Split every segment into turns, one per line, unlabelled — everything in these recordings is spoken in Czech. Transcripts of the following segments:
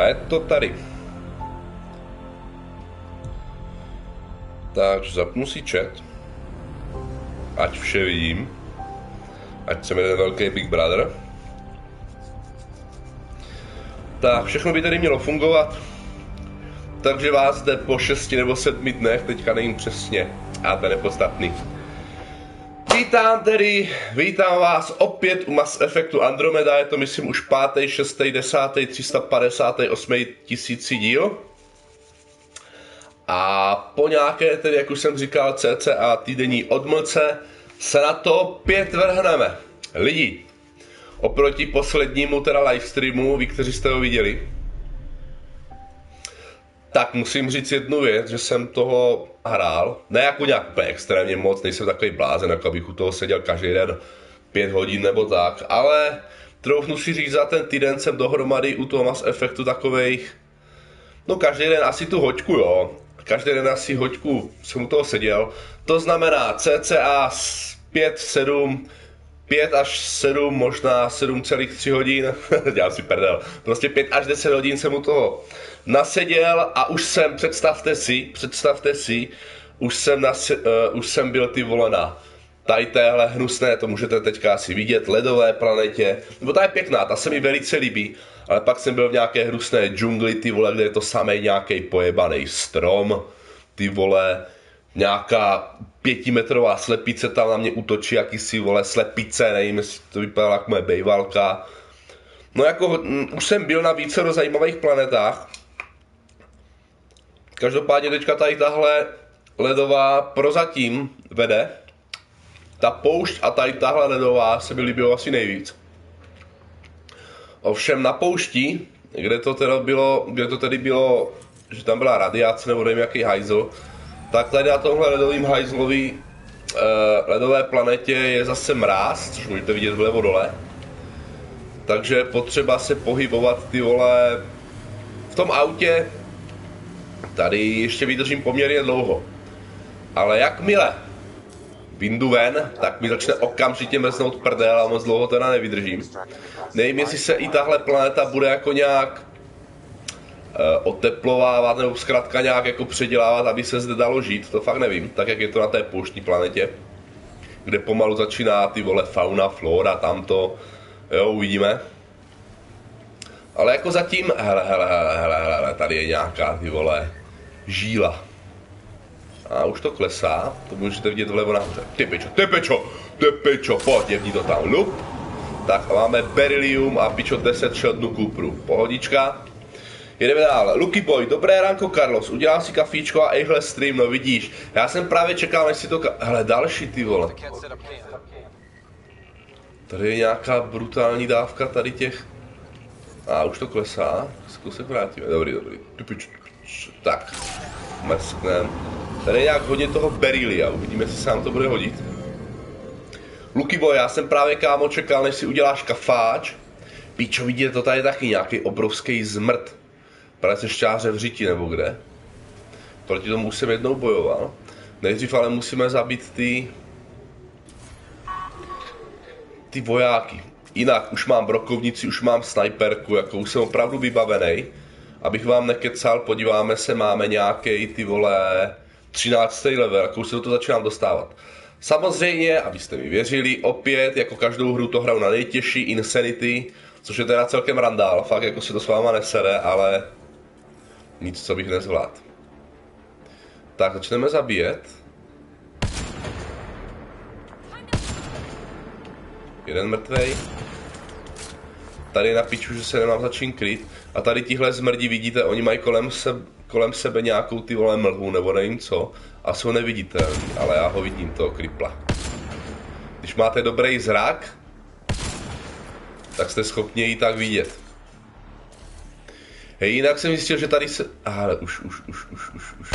A je to tady. Takže zapnu si chat. Ať vše vidím. Ať jsem jeden velký Big Brother. Tak, všechno by tady mělo fungovat. Takže vás zde po 6 nebo 7 dnech, teďka nevím přesně, a to je nepodstatný. Vítám tedy, vítám vás opět u Mass Effectu Andromeda, je to myslím už 5., 6., 10., 358. tisíci díl. A po nějaké, tedy jak už jsem říkal, cca týdenní odmlce, se na to opět vrhneme. Lidi, oproti poslednímu teda livestreamu, vy, kteří jste ho viděli, tak musím říct jednu věc, že jsem toho hrál, ne jako nějak extrémně moc, nejsem takový blázen, jako abych u toho seděl každý den pět hodin nebo tak, ale troufnu si říct, za ten týden jsem dohromady u toho Mass Effectu takových, no každý den asi tu hoďku, jo, každý den asi hoďku jsem u toho seděl, to znamená cca 5, 7, 5 až 7, možná 7,3 hodin, dělám si prdel, prostě 5 až 10 hodin jsem u toho naseděl a už jsem, představte si, představte si, už jsem, nase, uh, už jsem byl ty vole na tady téhle hnusné, to můžete teďka asi vidět, ledové planetě, nebo ta je pěkná, ta se mi velice líbí, ale pak jsem byl v nějaké hnusné džungli, ty vole, kde je to samý nějaký pojebaný strom, ty vole, nějaká pětimetrová slepice tam na mě útočí, jakýsi vole slepice, nevím, jestli to vypadalo jako moje bejvalka. No jako, m, už jsem byl na více zajímavých planetách, Každopádně teďka tady tahle ledová prozatím vede. Ta poušť a tady tahle ledová se mi líbilo asi nejvíc. Ovšem na poušti, kde to teda bylo, kde to tedy bylo, že tam byla radiace nebo nevím jaký hajzl, tak tady na tomhle ledovým hajzlový uh, ledové planetě je zase mráz, což můžete vidět vlevo dole. Takže potřeba se pohybovat ty vole v tom autě Tady ještě vydržím poměrně dlouho. Ale jakmile vyndu ven, tak mi začne okamžitě mrznout prdel a moc dlouho teda nevydržím. Nevím, jestli se i tahle planeta bude jako nějak oteplovávat nebo zkrátka nějak jako předělávat, aby se zde dalo žít, to fakt nevím, tak jak je to na té pouštní planetě, kde pomalu začíná ty vole fauna, flora, tamto, jo, uvidíme. Ale jako zatím, hele, hele, hele, hele, hele tady je nějaká ty vole žíla. A už to klesá, to můžete vidět vlevo nahoře. Ty pičo, ty pičo, ty pičo, pojď, jevní to tam, lup. Tak a máme beryllium a pičo 10 shotnu kupru. Pohodička. Jedeme dál. Lucky Boy, dobré ránko Carlos, udělám si kafíčko a ejhle stream, no vidíš. Já jsem právě čekal, než si to. Hele, další ty vole. Tady je nějaká brutální dávka tady těch a už to klesá, zkus se vrátíme. Dobrý, dobrý. Tak, mesknem. Tady je nějak hodně toho berilia, uvidíme, jestli se nám to bude hodit. Luky boy, já jsem právě kámo čekal, než si uděláš kafáč. Píčo, vidíte, to tady je taky nějaký obrovský zmrt. Právě se šťáře v řiti nebo kde. Proti tomu už jsem jednou bojoval. Nejdřív ale musíme zabít ty... Ty vojáky. Jinak už mám brokovnici, už mám snajperku, jako už jsem opravdu vybavený. Abych vám nekecal, podíváme se, máme nějaký ty vole 13. level, jako už se do toho začínám dostávat. Samozřejmě, abyste mi věřili, opět, jako každou hru to hraju na nejtěžší Insanity, což je teda celkem randál, fakt jako se to s váma nesere, ale nic, co bych nezvládl. Tak, začneme zabíjet. Jeden mrtvej. Tady na piču, že se nemám začín kryt. A tady tihle zmrdí, vidíte, oni mají kolem, se, kolem sebe nějakou ty vole mlhu nebo nevím co. A jsou neviditelní, ale já ho vidím, toho kripla. Když máte dobrý zrak, tak jste schopni ji tak vidět. Jinak jsem zjistil, že tady se... Aha, už, už, už, už, už, už.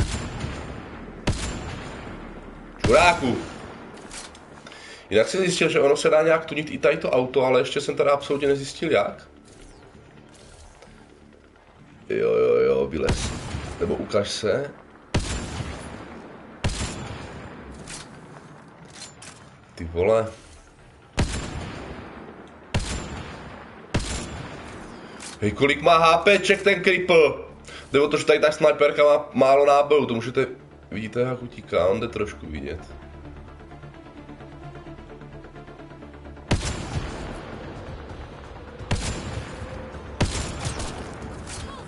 Čuráku! Jinak jsem zjistil, že ono se dá nějak tunit i tady to auto, ale ještě jsem teda absolutně nezjistil jak. Jo, jo, jo, vylez. Nebo ukaž se. Ty vole. Hej, kolik má HPček ten cripple? Jde o to, že tady ta sniperka má málo nábojů, to můžete... Vidíte, jak utíká, on jde trošku vidět.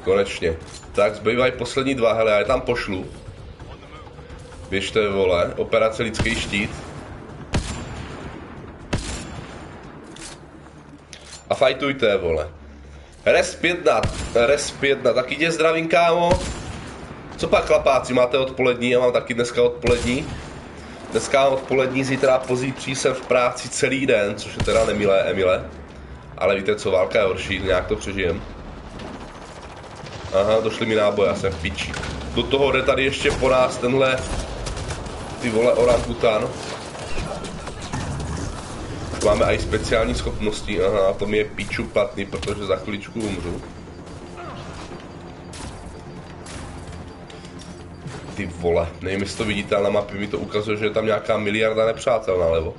Konečně. Tak zbývají poslední dva, hele, já je tam pošlu. Běžte, vole, operace lidský štít. A fajtujte, vole. Resp 1, resp 1, taky tě zdravím, kámo. Co pak, chlapáci, máte odpolední? Já mám taky dneska odpolední. Dneska mám odpolední, zítra pozítří jsem v práci celý den, což je teda nemilé, Emile. Ale víte co, válka je horší, nějak to přežijem. Aha, došly mi náboje, já jsem v piči. Do toho jde tady ještě po nás tenhle ty vole orangutan. Máme i speciální schopnosti, aha, to mi je píču platný, protože za chviličku umřu. Ty vole, nevím jestli to vidíte, ale na mapě mi to ukazuje, že je tam nějaká miliarda nepřátel nalevo.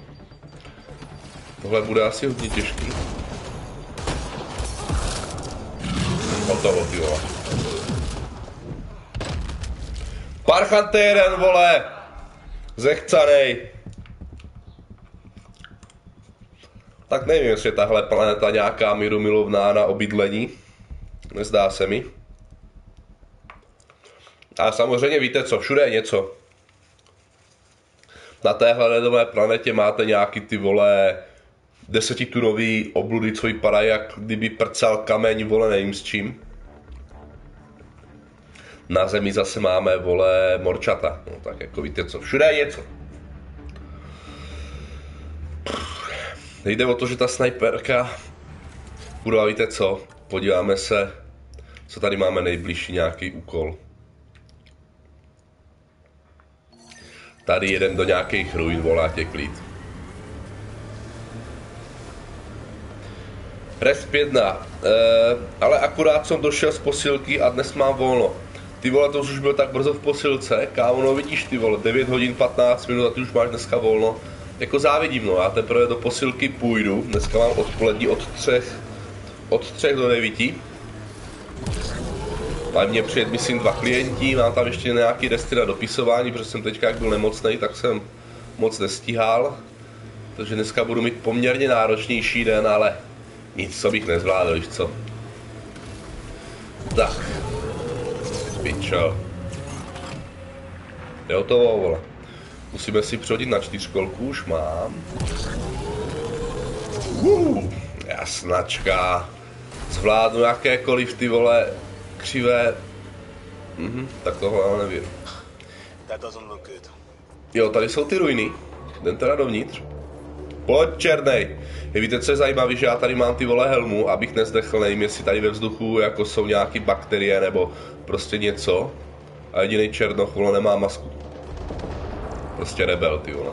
Tohle bude asi hodně těžký. Hotovo, ty vole. Parchantéren, vole! Zechcanej! Tak nevím, jestli je tahle planeta nějaká míru milovná na obydlení. Nezdá se mi. A samozřejmě víte co, všude je něco. Na téhle ledové planetě máte nějaký ty vole desetitunový obludy, co vypadají, jak kdyby prcal kameň, vole, nevím s čím. Na zemi zase máme, vole, morčata. No tak jako víte co, všude je něco. Jde o to, že ta sniperka, kurva víte co, podíváme se, co tady máme nejbližší nějaký úkol. Tady jeden do nějakých ruin, volá tě klid. Resp 1, e, ale akurát jsem došel z posilky a dnes mám volno. Ty vole, to už byl tak brzo v posilce, kámo, no vidíš ty vole, 9 hodin 15 minut a ty už máš dneska volno jako závidím, no, já teprve do posilky půjdu, dneska mám odpolední od třech, od třech do devíti. Mají mě přijet, myslím, dva klienti, mám tam ještě nějaký resty na dopisování, protože jsem teďka, jak byl nemocný, tak jsem moc nestíhal. Takže dneska budu mít poměrně náročnější den, ale nic, co bych nezvládl, víš co. Tak. Pičo. Je hotovo, vole. Musíme si přehodit na čtyřkolku, už mám. Uh, jasnačka. Zvládnu jakékoliv ty vole křivé. Mhm, tak tohle ale nevím. Jo, tady jsou ty ruiny. Jdem teda dovnitř. Pojď černej. Je, víte, co je zajímavé, že já tady mám ty vole helmu, abych nezdechl, nevím, jestli tady ve vzduchu jako jsou nějaké bakterie nebo prostě něco. A jediný černoch, vole, nemá masku. Prostě rebel, ty vole.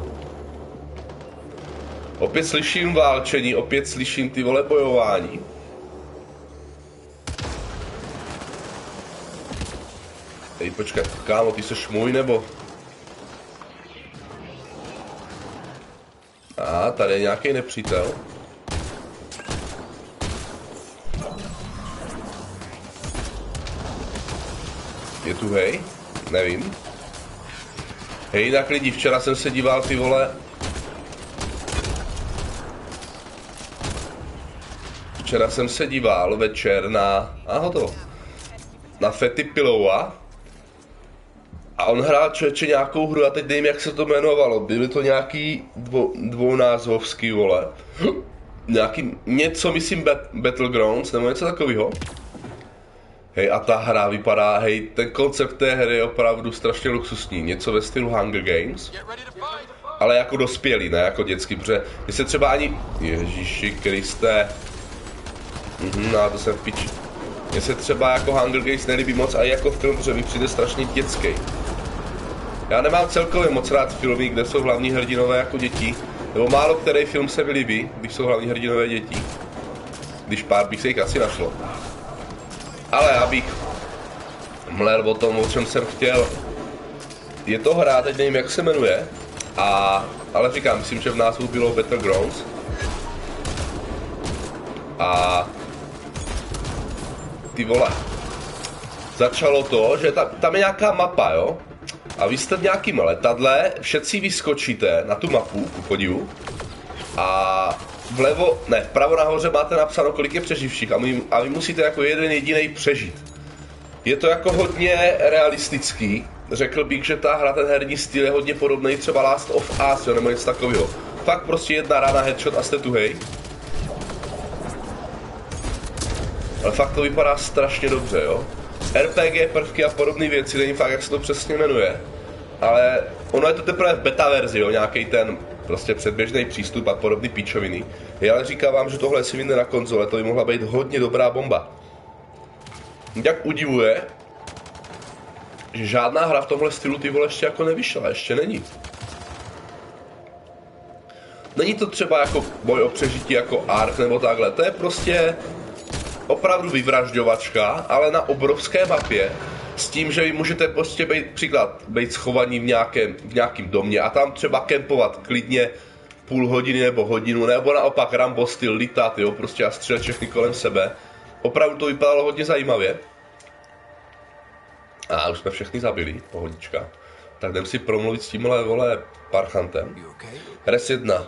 Opět slyším válčení, opět slyším ty vole bojování. Ej, počkej, kámo, ty jsi můj nebo? A, tady je nějaký nepřítel. Je tu hej? Nevím. Hej, tak lidi, včera jsem se díval, ty vole. Včera jsem se díval večer na, a hotovo, na Fety Piloua. A on hrál člověče nějakou hru, a teď nevím, jak se to jmenovalo. Byly to nějaký dvo, dvounázvovský, vole. Nějaký, něco, myslím, Battlegrounds, nebo něco takového. Hej, a ta hra vypadá, hej, ten koncept té hry je opravdu strašně luxusní. Něco ve stylu Hunger Games. Ale jako dospělý, ne jako dětský, protože my se třeba ani... Ježíši Kriste. Mhm, no to jsem v piči. Mně se třeba jako Hunger Games nelíbí moc a jako film, protože mi přijde strašně dětský. Já nemám celkově moc rád filmy, kde jsou hlavní hrdinové jako děti. Nebo málo který film se mi líbí, když jsou hlavní hrdinové děti. Když pár bych se jich asi našlo. Ale abych mlel o tom, o čem jsem chtěl. Je to hra, teď nevím, jak se jmenuje, a, ale říkám, myslím, že v názvu bylo Battlegrounds. A ty vole, začalo to, že tam, tam je nějaká mapa, jo? A vy jste v nějakým letadle, všetci vyskočíte na tu mapu, ku podivu, a vlevo, ne, vpravo nahoře máte napsáno, kolik je přeživších a, my, a vy musíte jako jeden jediný přežít. Je to jako hodně realistický, řekl bych, že ta hra, ten herní styl je hodně podobný třeba Last of Us, jo, nebo něco takového. Fakt prostě jedna rána, headshot a jste tu hej. Ale fakt to vypadá strašně dobře, jo. RPG prvky a podobné věci, není fakt, jak se to přesně jmenuje. Ale ono je to teprve v beta verzi, jo, nějaký ten prostě předběžný přístup a podobný píčoviny. Já ale říkám vám, že tohle si vyjde na konzole, to by mohla být hodně dobrá bomba. Jak udivuje, že žádná hra v tomhle stylu ty vole ještě jako nevyšla, ještě není. Není to třeba jako boj o přežití jako Ark nebo takhle, to je prostě opravdu vyvražďovačka, ale na obrovské mapě, s tím, že vy můžete prostě být, příklad, být schovaní v nějakém, v nějakém domě a tam třeba kempovat klidně půl hodiny nebo hodinu, nebo naopak Rambo styl lítat, jo, prostě a střílet všechny kolem sebe. Opravdu to vypadalo hodně zajímavě. A už jsme všechny zabili, pohodička. Tak jdem si promluvit s tímhle, vole, parchantem. Res 1.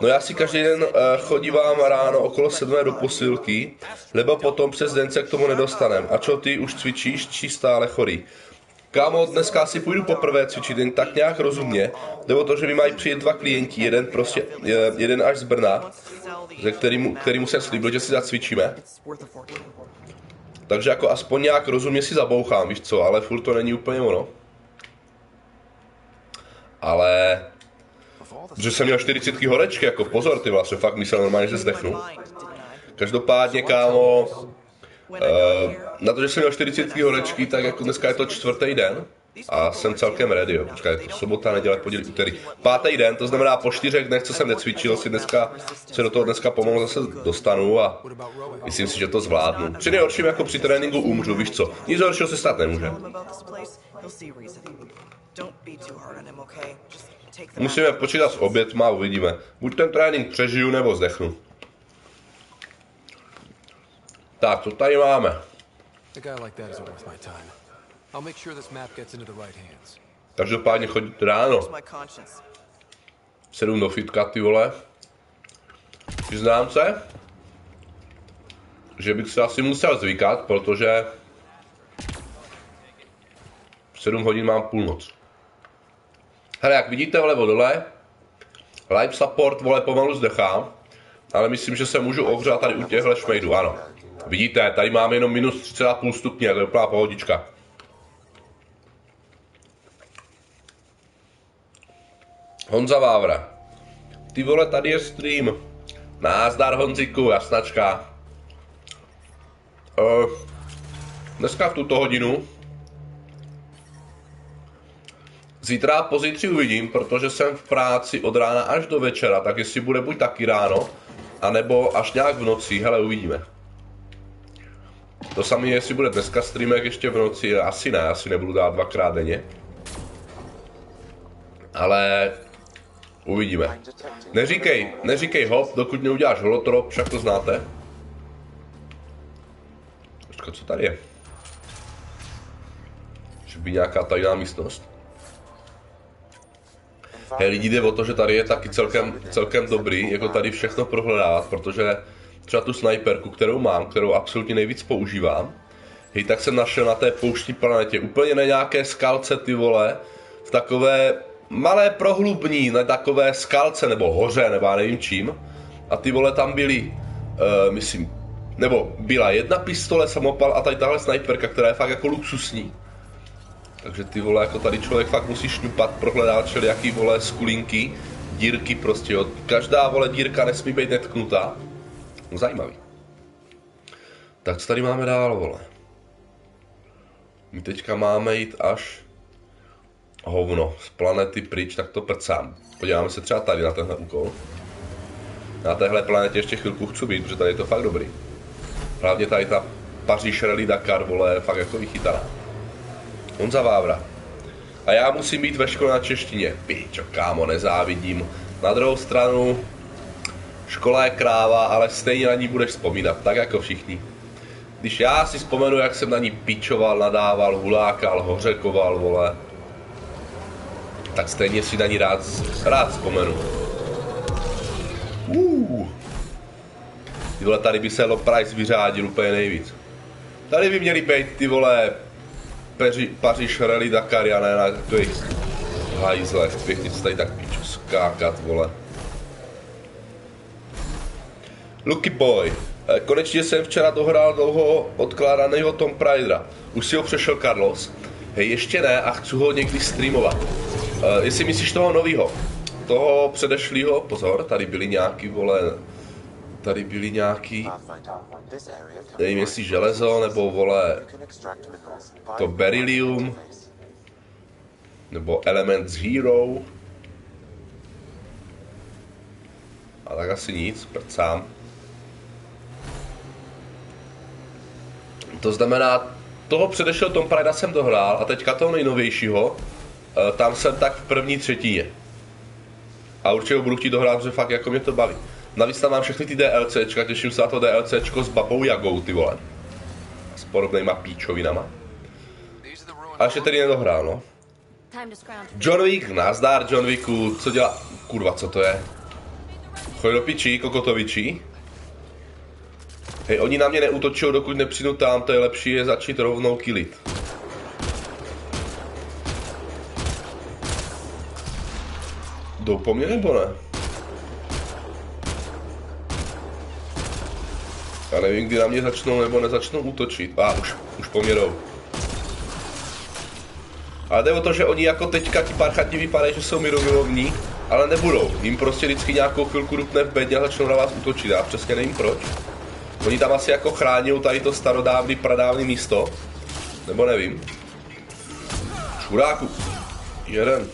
No já si každý den uh, chodívám ráno okolo 7 do posilky, lebo potom přes den se k tomu nedostanem. A čo ty už cvičíš, či stále chorý? Kámo, dneska si půjdu poprvé cvičit, jen tak nějak rozumně, nebo to, že mi mají přijet dva klienti, jeden prostě, jeden až z Brna, ze kterýmu, kterýmu jsem slíbil, že si zacvičíme. Takže jako aspoň nějak rozumně si zabouchám, víš co, ale furt to není úplně ono. Ale... Že jsem měl 40 horečky, jako pozor, ty vlastně fakt myslel normálně, že zdechnu. Každopádně, kámo, uh, na to, že jsem měl 40 horečky, tak jako dneska je to čtvrtý den a jsem celkem ready, jo. Počkej, to sobota, neděle, pondělí, úterý. Pátý den, to znamená po čtyřech dnech, co jsem necvičil, si dneska, se do toho dneska pomalu zase dostanu a myslím si, že to zvládnu. Při nejhorším jako při tréninku umřu, víš co. Nic horšího se stát nemůže. Musíme počítat s obětma a uvidíme. Buď ten trénink přežiju, nebo zdechnu. Tak, co tady máme? Každopádně chodit ráno. Sedm do fitka, ty vole. Přiznám se, že bych se asi musel zvykat, protože 7 hodin mám půlnoc. Hele, jak vidíte vlevo dole, live support, vole, pomalu zdechám, ale myslím, že se můžu ohřát tady u těchhle šmejdů, ano. Vidíte, tady máme jenom minus 3,5 stupně, to je úplná pohodička. Honza Vávra. Ty vole, tady je stream. Názdar Honziku, jasnačka. Uh, dneska v tuto hodinu Zítra a pozítří uvidím, protože jsem v práci od rána až do večera, tak jestli bude buď taky ráno, anebo až nějak v noci, hele uvidíme. To samé, jestli bude dneska streamek ještě v noci, asi ne, asi nebudu dát dvakrát denně. Ale uvidíme. Neříkej, neříkej hop, dokud neuděláš holotrop, však to znáte. Co tady je? Že by nějaká tajná místnost. Lidi jde o to, že tady je taky celkem, celkem dobrý, jako tady všechno prohledávat, protože třeba tu sniperku, kterou mám, kterou absolutně nejvíc používám, hej, tak jsem našel na té pouštní planetě, úplně na nějaké skalce, ty vole, v takové malé prohlubní, na takové skalce, nebo hoře, nebo já nevím čím, a ty vole tam byly, uh, myslím, nebo byla jedna pistole, samopal a tady tahle sniperka, která je fakt jako luxusní. Takže ty vole, jako tady člověk fakt musí šňupat, prohledat jaký vole skulinky, dírky prostě, jo. Každá vole dírka nesmí být netknutá. No, zajímavý. Tak co tady máme dál, vole? My teďka máme jít až hovno z planety pryč, tak to prcám. Podíváme se třeba tady na tenhle úkol. Na téhle planetě ještě chvilku chci být, protože tady je to fakt dobrý. Hlavně tady ta Paříž Rally Dakar, vole, fakt jako vychytaná. Honza Vávra. A já musím být ve škole na češtině. Pičo, kámo, nezávidím. Na druhou stranu, škola je kráva, ale stejně na ní budeš vzpomínat, tak jako všichni. Když já si vzpomenu, jak jsem na ní pičoval, nadával, hulákal, hořekoval, vole, tak stejně si na ní rád, rád vzpomenu. Uh. Ty vole, tady by se Low Price vyřádil úplně nejvíc. Tady by měli být ty vole Peři, Paříž, Rally, Dakar, já ne na takových hajzlech, pěkně se tady tak piču skákat, vole. Lucky Boy. Eh, konečně jsem včera dohrál dlouho odkládaného Tom Pridera. Už si ho přešel Carlos? Hej, ještě ne a chci ho někdy streamovat. Uh, jestli myslíš toho novýho, toho předešlýho, pozor, tady byly nějaký, vole, tady byly nějaký, nevím jestli železo, nebo vole, to beryllium, nebo element zero. A tak asi nic, prcám. To znamená, toho předešel Tom Prida jsem dohrál a teďka toho nejnovějšího, eh, tam jsem tak v první třetině. A určitě ho budu chtít dohrát, protože fakt jako mě to baví. Navíc tam mám všechny ty DLCčka, těším se na to DLCčko s babou Jagou, ty vole. S podobnýma píčovinama. A ještě tedy nedohrál, no. John Wick, nazdar John Wicku, co dělá? Kurva, co to je? Choď do pičí, kokotovičí. Hej, oni na mě neutočí, dokud nepřijdu tam, to je lepší je začít rovnou killit. Jdou po mně nebo ne? Já nevím, kdy na mě začnou nebo nezačnou útočit. A ah, už, už po mě jdou. Ale jde o to, že oni jako teďka ti parchanti vypadají, že jsou mirovilovní, ale nebudou. Jim prostě vždycky nějakou chvilku rupne v bedně a začnou na vás útočit. Já přesně nevím proč. Oni tam asi jako chrání tady to starodávný, pradávný místo. Nebo nevím. Čuráku. Jeden.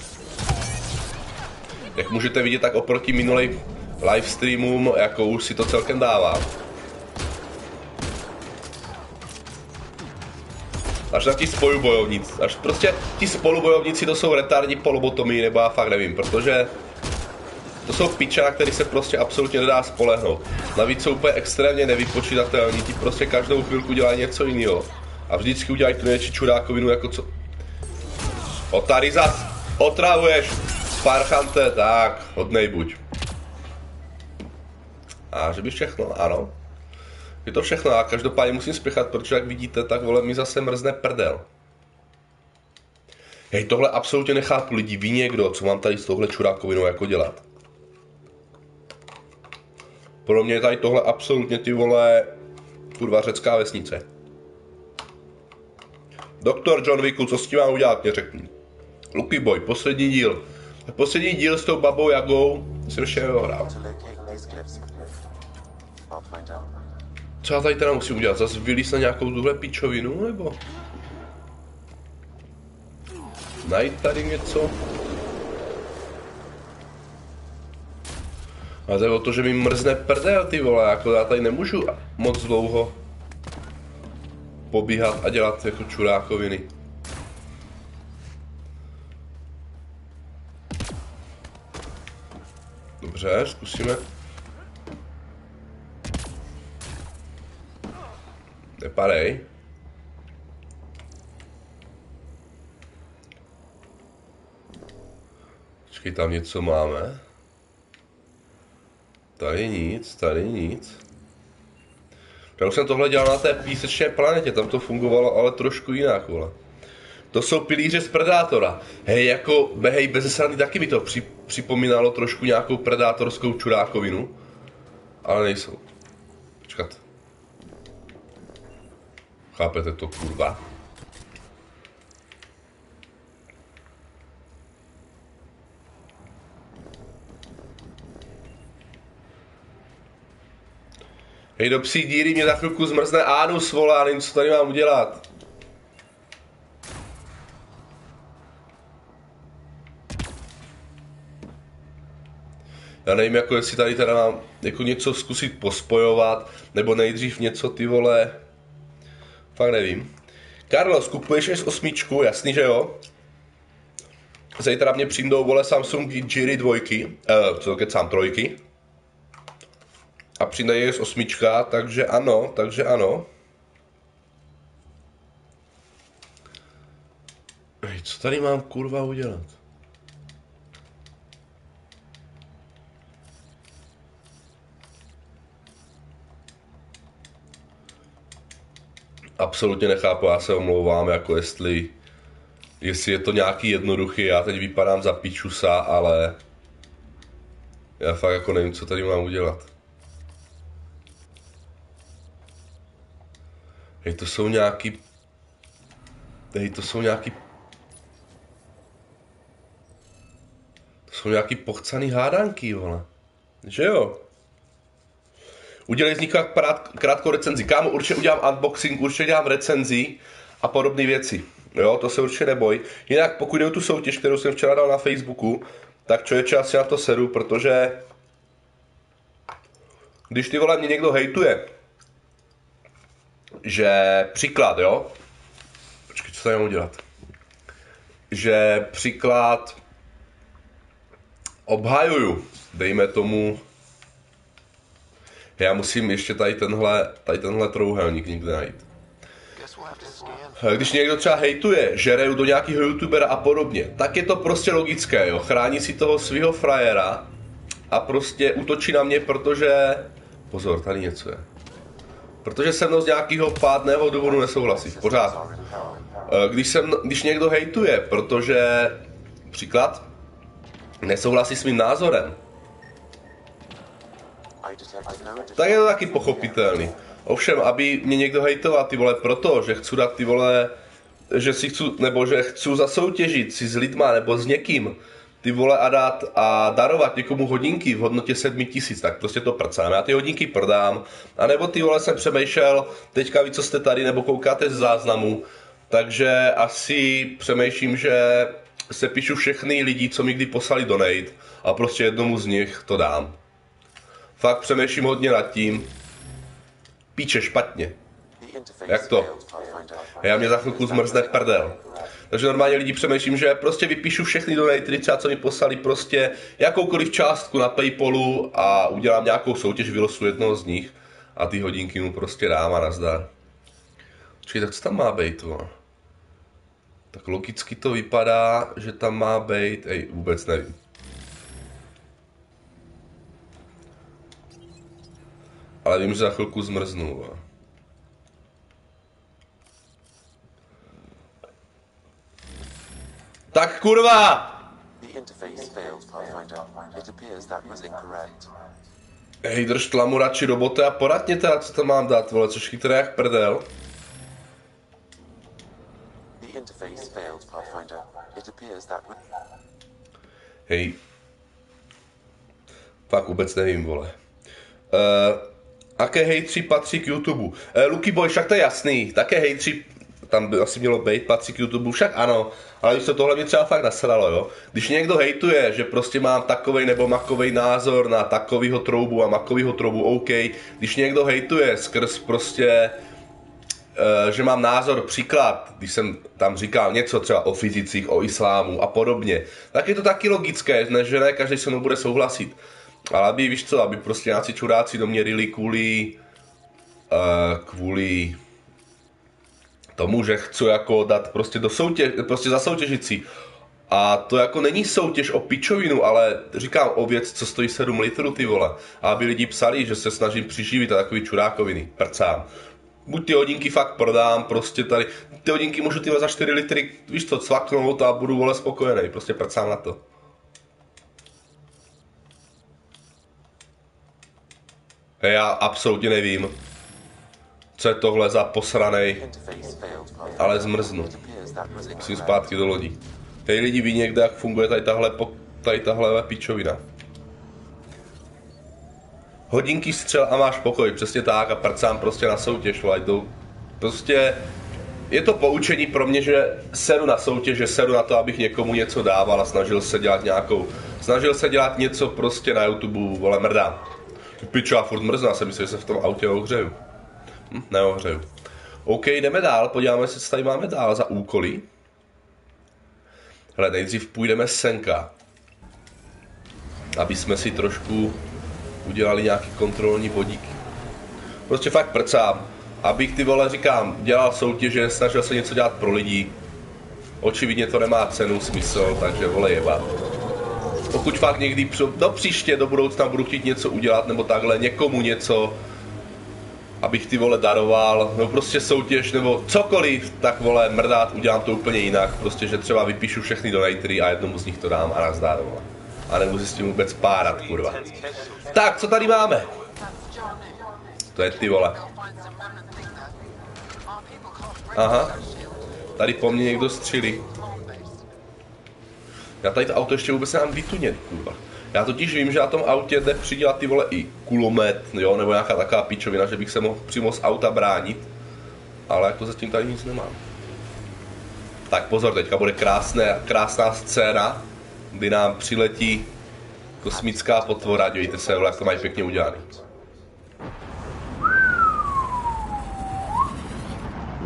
Jak můžete vidět, tak oproti minulej livestreamům, jako už si to celkem dává. Až na ti spolubojovníci. Až prostě ti spolubojovníci to jsou retardní polobotomí, nebo já fakt nevím, protože to jsou piča, na který se prostě absolutně nedá spolehnout. Navíc jsou úplně extrémně nevypočítatelní, ti prostě každou chvilku dělají něco jiného. A vždycky udělají tu největší čurákovinu jako co... Otarizat, otravuješ, parchante, tak, hodnej buď. A že by všechno, ano. Je to všechno a každopádně musím spěchat, protože jak vidíte, tak vole mi zase mrzne prdel. Hej, tohle absolutně nechápu lidi, ví někdo, co mám tady s touhle čurákovinou jako dělat. Pro mě je tady tohle absolutně ty vole kurva řecká vesnice. Doktor John Wicku, co s tím mám udělat, mě řekni. Lucky Boy, poslední díl. Poslední díl s tou babou Jagou si ještě nedohrál. Co já tady teda musím udělat? Zase vylíz na nějakou tuhle pičovinu, nebo? Najít tady něco? A to je o to, že mi mrzne prdel, ty vole, jako já tady nemůžu moc dlouho pobíhat a dělat jako čurákoviny. Dobře, zkusíme. Nepadej. Počkej, tam něco máme. Tady nic, tady nic. Já už jsem tohle dělal na té písečné planetě, tam to fungovalo ale trošku jinak, vole. To jsou pilíře z Predátora. Hej, jako, hej, bez srandy taky mi to při, připomínalo trošku nějakou predátorskou čurákovinu. Ale nejsou. Počkat. Chápete to, kurva? Hej, do psí díry mě za chvilku zmrzne ánus, vole, nevím, co tady mám udělat. Já nevím, jako jestli tady teda mám jako něco zkusit pospojovat, nebo nejdřív něco ty vole, Fakt nevím. Karlo, skupuješ S8, jasný, že jo? Zítra mě přijdou, vole, Samsung Jiri dvojky, eh, co to sám trojky. A přijde je S8, takže ano, takže ano. Ej, co tady mám kurva udělat? Absolutně nechápu, já se omlouvám, jako jestli, jestli je to nějaký jednoduchý, já teď vypadám za pičusa, ale já fakt jako nevím, co tady mám udělat. Hej, to jsou nějaký... Hej, to jsou nějaký... To jsou nějaký pochcaný hádanky, vole. Že jo? Udělej z nich krátkou recenzi. Kámo, určitě udělám unboxing, určitě dělám recenzi a podobné věci. Jo, to se určitě neboj. Jinak pokud jde o tu soutěž, kterou jsem včera dal na Facebooku, tak člověče asi na to sedu, protože když ty vole mě někdo hejtuje, že příklad, jo, počkej, co tady mám udělat, že příklad obhajuju, dejme tomu, já musím ještě tady tenhle, tady tenhle trouhelník někde najít. Když někdo třeba hejtuje, žereju do nějakého youtubera a podobně, tak je to prostě logické, jo. Chrání si toho svého frajera a prostě útočí na mě, protože... Pozor, tady něco je. Protože se mnou z nějakého pádného důvodu nesouhlasí. Pořád. Když, jsem, když někdo hejtuje, protože... Příklad? Nesouhlasí s mým názorem, tak je to taky pochopitelný. Ovšem, aby mě někdo hejtoval ty vole proto, že chci dát ty vole, že si chci, nebo že chci zasoutěžit si s lidma nebo s někým, ty vole a dát a darovat někomu hodinky v hodnotě 7 tisíc, tak prostě to prcám. Já ty hodinky prodám, a nebo ty vole jsem přemýšlel, teďka ví, co jste tady, nebo koukáte z záznamu, takže asi přemýšlím, že se píšu všechny lidi, co mi kdy poslali donate a prostě jednomu z nich to dám. Fakt přemýšlím hodně nad tím. Píče špatně. Jak to? Já mě za chvilku zmrzne prdel. Takže normálně lidi přemýšlím, že prostě vypíšu všechny donaty, třeba co mi poslali prostě jakoukoliv částku na Paypalu a udělám nějakou soutěž, vylosu jednoho z nich a ty hodinky mu prostě dám a nazdar. Čili tak co tam má být, no? Tak logicky to vypadá, že tam má být, ej, vůbec nevím. Ale vím, že za chvilku zmrznu. Tak kurva! Hej, drž tlamu radši do boty a poradně teda, co tam mám dát, vole, což chytré jak prdel. Hej. Fakt vůbec nevím, vole. Uh, Aké hejtři patří k YouTube? E, Lucky Boy, však to je jasný. Také hejtři, tam by asi mělo být, patří k YouTube, však ano. Ale když se tohle mě třeba fakt nasralo, jo. Když někdo hejtuje, že prostě mám takový nebo makový názor na takovýho troubu a makovýho troubu, OK. Když někdo hejtuje skrz prostě e, že mám názor, příklad, když jsem tam říkal něco třeba o fyzicích, o islámu a podobně, tak je to taky logické, že ne každý se mnou bude souhlasit. Ale aby, víš co, aby prostě nějací čuráci do mě rili kvůli, uh, kvůli tomu, že chci jako dát prostě do soutěž, prostě za soutěžicí. A to jako není soutěž o pičovinu, ale říkám o věc, co stojí 7 litrů, ty vole. A aby lidi psali, že se snažím přiživit a takový čurákoviny, prcám. Buď ty hodinky fakt prodám, prostě tady, ty hodinky můžu ty za 4 litry, víš co, cvaknout a budu vole spokojený, prostě prcám na to. Já absolutně nevím, co je tohle za posranej, ale zmrznu. Musím zpátky do lodí. Hej lidi, ví někde, jak funguje tady tahle, tady tahle pičovina. Hodinky střel a máš pokoj, přesně tak a prcám prostě na soutěž, jdou. Prostě je to poučení pro mě, že sedu na soutěž, že sedu na to, abych někomu něco dával a snažil se dělat nějakou, snažil se dělat něco prostě na YouTube, vole mrdám. Pičo, já furt mrznu, já jsem myslel, že se v tom autě ohřeju. Hm, neohřeju. OK, jdeme dál, podíváme se, co tady máme dál za úkoly. Hele, nejdřív půjdeme senka. Aby jsme si trošku udělali nějaký kontrolní bodíky. Prostě fakt prcám. Abych ty vole, říkám, dělal soutěže, snažil se něco dělat pro lidi. Očividně to nemá cenu, smysl, takže vole jebat. Pokud fakt někdy do příště, do budoucna budu chtít něco udělat, nebo takhle někomu něco, abych ty vole daroval, nebo prostě soutěž, nebo cokoliv, tak vole mrdát, udělám to úplně jinak, prostě, že třeba vypíšu všechny donatory a jednomu z nich to dám a nazdár, vole. A nebudu si s tím vůbec párat, kurva. Tak, co tady máme? To je ty vole. Aha. Tady po mně někdo střílí. Já tady to auto ještě vůbec nemám vytunět, kurva. Já totiž vím, že na tom autě jde přidělat ty vole i kulomet, jo, nebo nějaká taková pičovina, že bych se mohl přímo z auta bránit. Ale jako zatím tady nic nemám. Tak pozor, teďka bude krásné, krásná scéna, kdy nám přiletí kosmická potvora, dívejte se, jak to mají pěkně udělaný.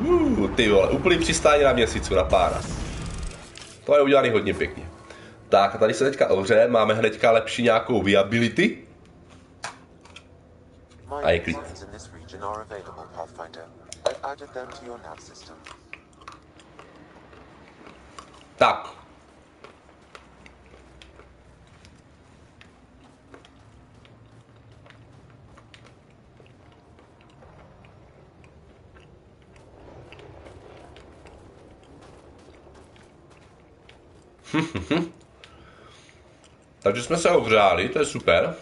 Uh, ty vole, úplný přistání na měsícu, na pána. To je udělaný hodně pěkně. Tak a tady se teďka ohře, máme hnedka lepší nějakou viability. A je klid. Tak. Takže jsme se ohřáli, to je super.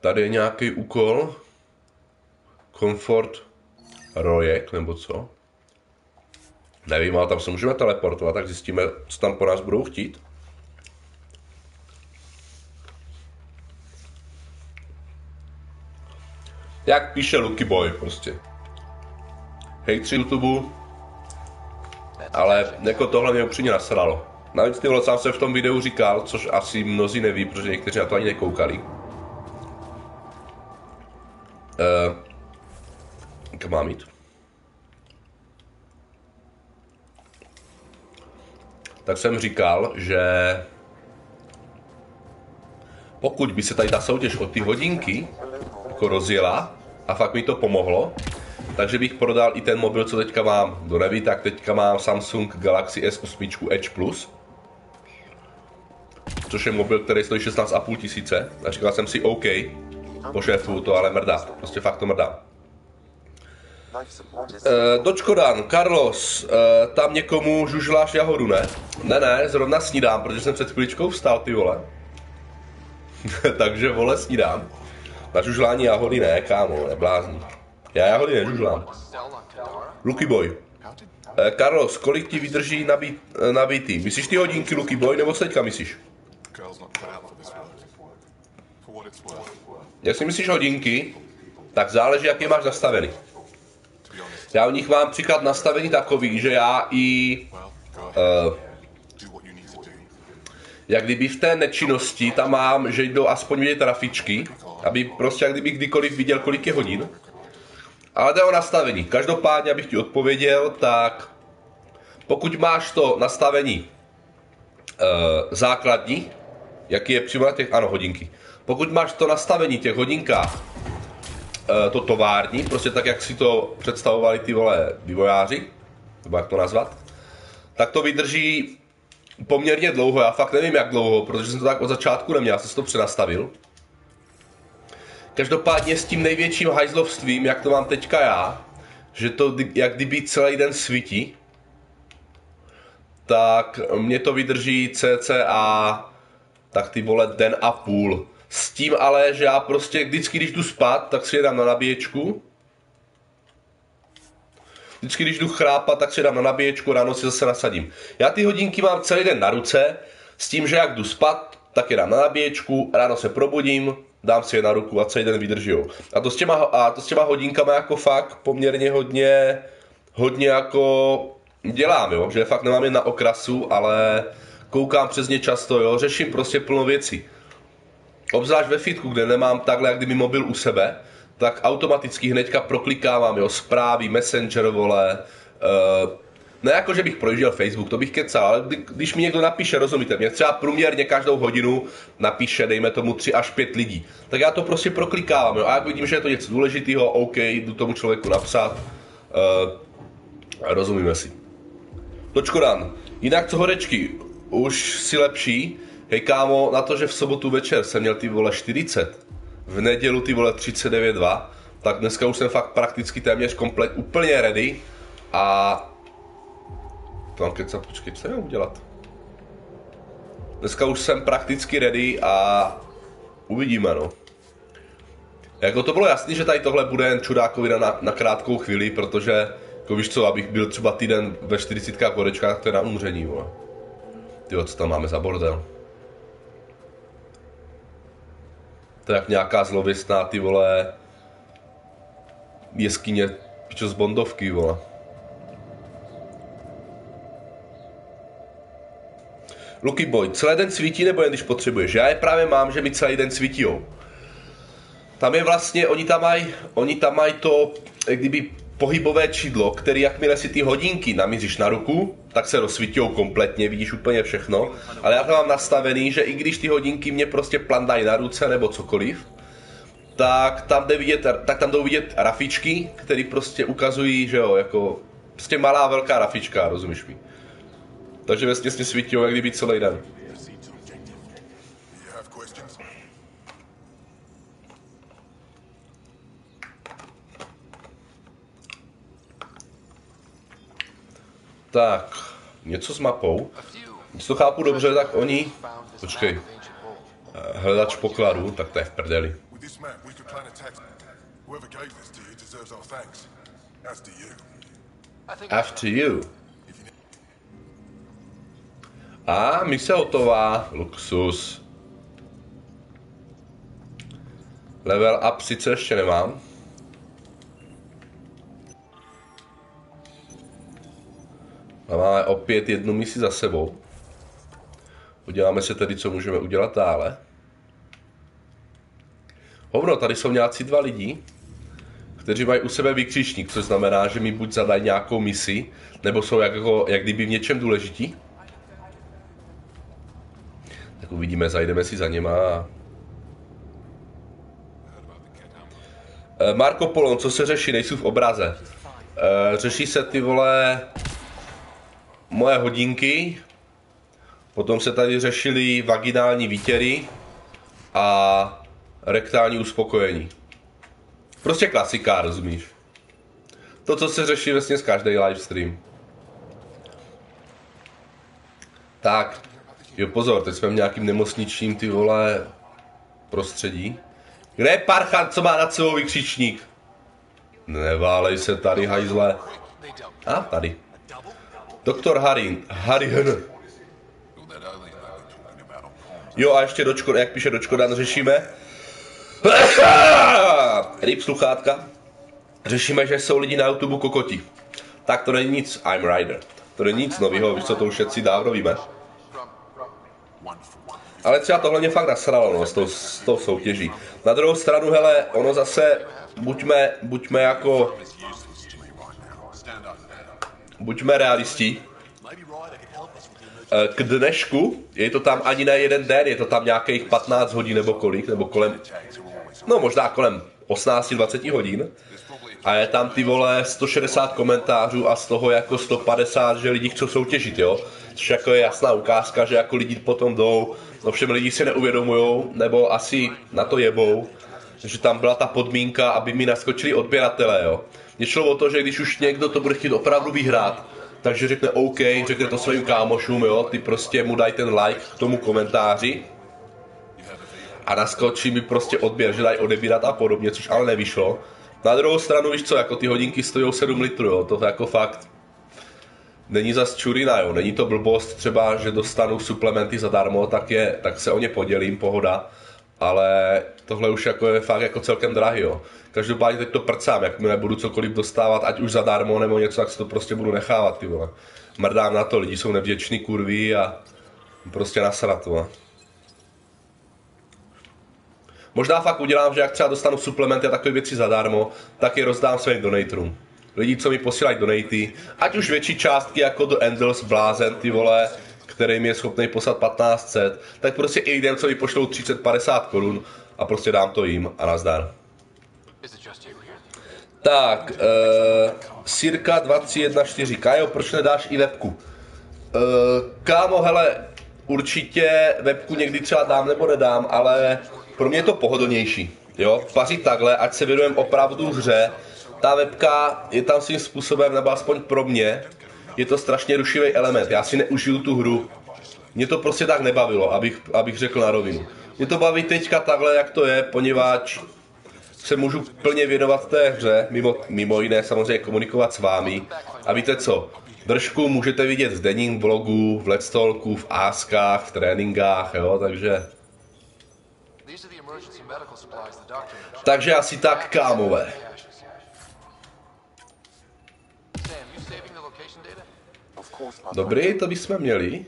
Tady je nějaký úkol. Comfort rojek, nebo co? Nevím, ale tam se můžeme teleportovat, tak zjistíme, co tam po nás budou chtít. Jak píše Lucky Boy prostě. Hej, tři YouTube, ale jako tohle mě upřímně nasralo. Navíc ty vole, sám jsem v tom videu říkal, což asi mnozí neví, protože někteří na to ani nekoukali. Uh, kam mám jít? Tak jsem říkal, že pokud by se tady ta soutěž o ty hodinky jako rozjela a fakt mi to pomohlo, takže bych prodal i ten mobil, co teďka mám. Kdo neví, tak teďka mám Samsung Galaxy S8 Edge Plus. Což je mobil, který stojí 16,5 tisíce. A říkal jsem si OK, po šéfu to ale mrdá. Prostě fakt to mrdá. Uh, Dočkodan, Carlos, uh, tam někomu žužláš jahodu, ne? Ne, ne, zrovna snídám, protože jsem před chviličkou vstal, ty vole. Takže vole snídám. Na žužlání jahody ne, kámo, neblázni. Já jahody nežužlám. Lucky Boy. Eh, Carlos, kolik ti vydrží eh, nabitý? Myslíš ty hodinky Lucky Boy, nebo co teďka myslíš? si myslíš hodinky, tak záleží, jak je máš nastavený. Já u nich mám příklad nastavení takový, že já i uh, jak kdyby v té nečinnosti tam mám, že jdou aspoň vidět trafičky, aby prostě jak kdyby kdykoliv viděl, kolik je hodin. Ale jde o nastavení. Každopádně, abych ti odpověděl, tak pokud máš to nastavení uh, základní, jaký je přímo na těch, ano, hodinky. Pokud máš to nastavení těch hodinkách, uh, to tovární, prostě tak, jak si to představovali ty vole vývojáři, nebo jak to nazvat, tak to vydrží poměrně dlouho, já fakt nevím jak dlouho, protože jsem to tak od začátku neměl, já jsem si to přenastavil. Každopádně s tím největším hajzlovstvím, jak to mám teďka já, že to jak kdyby celý den svítí, tak mě to vydrží cca tak ty vole den a půl. S tím ale, že já prostě vždycky, když jdu spát, tak si jedám na nabíječku. Vždycky, když jdu chrápat, tak si dám na nabíječku, ráno si zase nasadím. Já ty hodinky mám celý den na ruce, s tím, že jak jdu spát, tak je dám na nabíječku, ráno se probudím, dám si je na ruku a celý den vydržijou. A to s těma, a to s těma hodinkama jako fakt poměrně hodně, hodně jako dělám, jo, že fakt nemám je na okrasu, ale koukám přes ně často, jo, řeším prostě plno věcí. Obzvlášť ve fitku, kde nemám takhle jak kdyby mobil u sebe, tak automaticky hnedka proklikávám, jo, zprávy, messenger, vole, uh, ne jako, že bych projížděl Facebook, to bych kecal, ale kdy, když mi někdo napíše, rozumíte, mě třeba průměrně každou hodinu napíše, dejme tomu 3 až 5 lidí, tak já to prostě proklikávám, jo, a jak vidím, že je to něco důležitého, OK, jdu tomu člověku napsat, uh, Rozumíme si. Točkodan. Jinak co horečky? Už si lepší? Hej kámo, na to, že v sobotu večer jsem měl ty vole 40, v nedělu ty vole 39,2, tak dneska už jsem fakt prakticky téměř komplet úplně ready a to mám kecat, počkej, co mám udělat? Dneska už jsem prakticky ready a uvidíme no. Jako to bylo jasný, že tady tohle bude jen čudákovi na, na krátkou chvíli, protože jako víš co, abych byl třeba týden ve 40 horečkách, to je na umření, vole. Tyjo, co tam máme za bordel? To je jak nějaká zlověstná, ty vole, jeskyně, pičo z Bondovky, vole. Lucky Boy, celý den svítí nebo jen když potřebuješ? Já je právě mám, že mi celý den svítijou. Tam je vlastně, oni tam mají, oni tam mají to, jak kdyby pohybové čidlo, který jakmile si ty hodinky namíříš na ruku, tak se rozsvítějí kompletně, vidíš úplně všechno. Ale já to mám nastavený, že i když ty hodinky mě prostě plandají na ruce nebo cokoliv, tak tam jde vidět, tak tam jdou vidět rafičky, které prostě ukazují, že jo, jako prostě malá velká rafička, rozumíš mi. Takže vlastně mě svítí, jak kdyby celý den. Tak, něco s mapou. Když to chápu dobře, tak oni... Počkej. Eh, hledač pokladu, tak to je v prdeli. After you. A mise hotová, luxus. Level up sice ještě nemám. A máme opět jednu misi za sebou. Uděláme se tedy, co můžeme udělat dále. Hovno, tady jsou nějací dva lidi, kteří mají u sebe vykřičník, což znamená, že mi buď zadají nějakou misi, nebo jsou jako, jak kdyby v něčem důležití. Tak uvidíme, zajdeme si za něma. Eh, Marco Polon, co se řeší, nejsou v obraze. Eh, řeší se ty vole moje hodinky, potom se tady řešily vaginální výtěry a rektální uspokojení. Prostě klasika, rozumíš? To, co se řeší vlastně z každý livestream. Tak, jo pozor, teď jsme v nějakým nemocničním ty vole prostředí. Kde je parchan, co má nad sebou vykřičník? Neválej se tady, hajzle. A, tady. Doktor Harin, Harin. Jo a ještě dočko, jak píše dočkodan, řešíme. Ryb sluchátka. Řešíme, že jsou lidi na YouTube kokoti. Tak to není nic, I'm Rider. To není nic nového, víš co, to už všetci dávno víme. Ale třeba tohle mě fakt nasralo, no, s tou, s tou soutěží. Na druhou stranu, hele, ono zase, buďme, buďme jako buďme realisti, eh, k dnešku je to tam ani na jeden den, je to tam nějakých 15 hodin nebo kolik, nebo kolem, no možná kolem 18-20 hodin. A je tam ty vole 160 komentářů a z toho jako 150, že lidi chcou soutěžit, jo. Což jako je jasná ukázka, že jako lidi potom jdou, no všem lidi si neuvědomujou, nebo asi na to jebou, že tam byla ta podmínka, aby mi naskočili odběratele, jo. Mně šlo o to, že když už někdo to bude chtít opravdu vyhrát, takže řekne OK, řekne to svým kámošům, jo, ty prostě mu dají ten like k tomu komentáři a naskočí mi prostě odběr, že dají odebírat a podobně, což ale nevyšlo. Na druhou stranu, víš co, jako ty hodinky stojí 7 litrů, jo, to jako fakt není zas čurina, jo, není to blbost třeba, že dostanu suplementy zadarmo, tak, je, tak se o ně podělím, pohoda, ale tohle už jako je fakt jako celkem drahý, jo. Každopádně teď to prcám, jak mi nebudu cokoliv dostávat, ať už zadarmo nebo něco, tak si to prostě budu nechávat, ty vole. Mrdám na to, lidi jsou nevděční kurví a prostě nasrat, vole. Možná fakt udělám, že jak třeba dostanu suplementy a takové věci zadarmo, tak je rozdám svým donatorům. Lidi, co mi posílají donaty, ať už větší částky jako do Endless Blázen, ty vole, který mi je schopný poslat 1500, tak prostě i lidem, co mi pošlou 30-50 korun a prostě dám to jim a nazdar. Tak, uh, Sirka 2314, Kajo, proč nedáš i webku? Uh, kámo, hele, určitě webku někdy třeba dám nebo nedám, ale pro mě je to pohodlnější. Jo, pařit takhle, ať se věnujeme opravdu hře. Ta webka je tam svým způsobem, nebo aspoň pro mě, je to strašně rušivý element. Já si neužiju tu hru. Mě to prostě tak nebavilo, abych, abych řekl na rovinu. Mě to baví teďka takhle, jak to je, poněvadž se můžu plně věnovat té hře, mimo, mimo jiné samozřejmě komunikovat s vámi. A víte co, držku můžete vidět v denním vlogu, v Let's Talku, v áskách, v tréninkách, jo, takže... Takže asi tak, kámové. Dobrý, to bychom měli.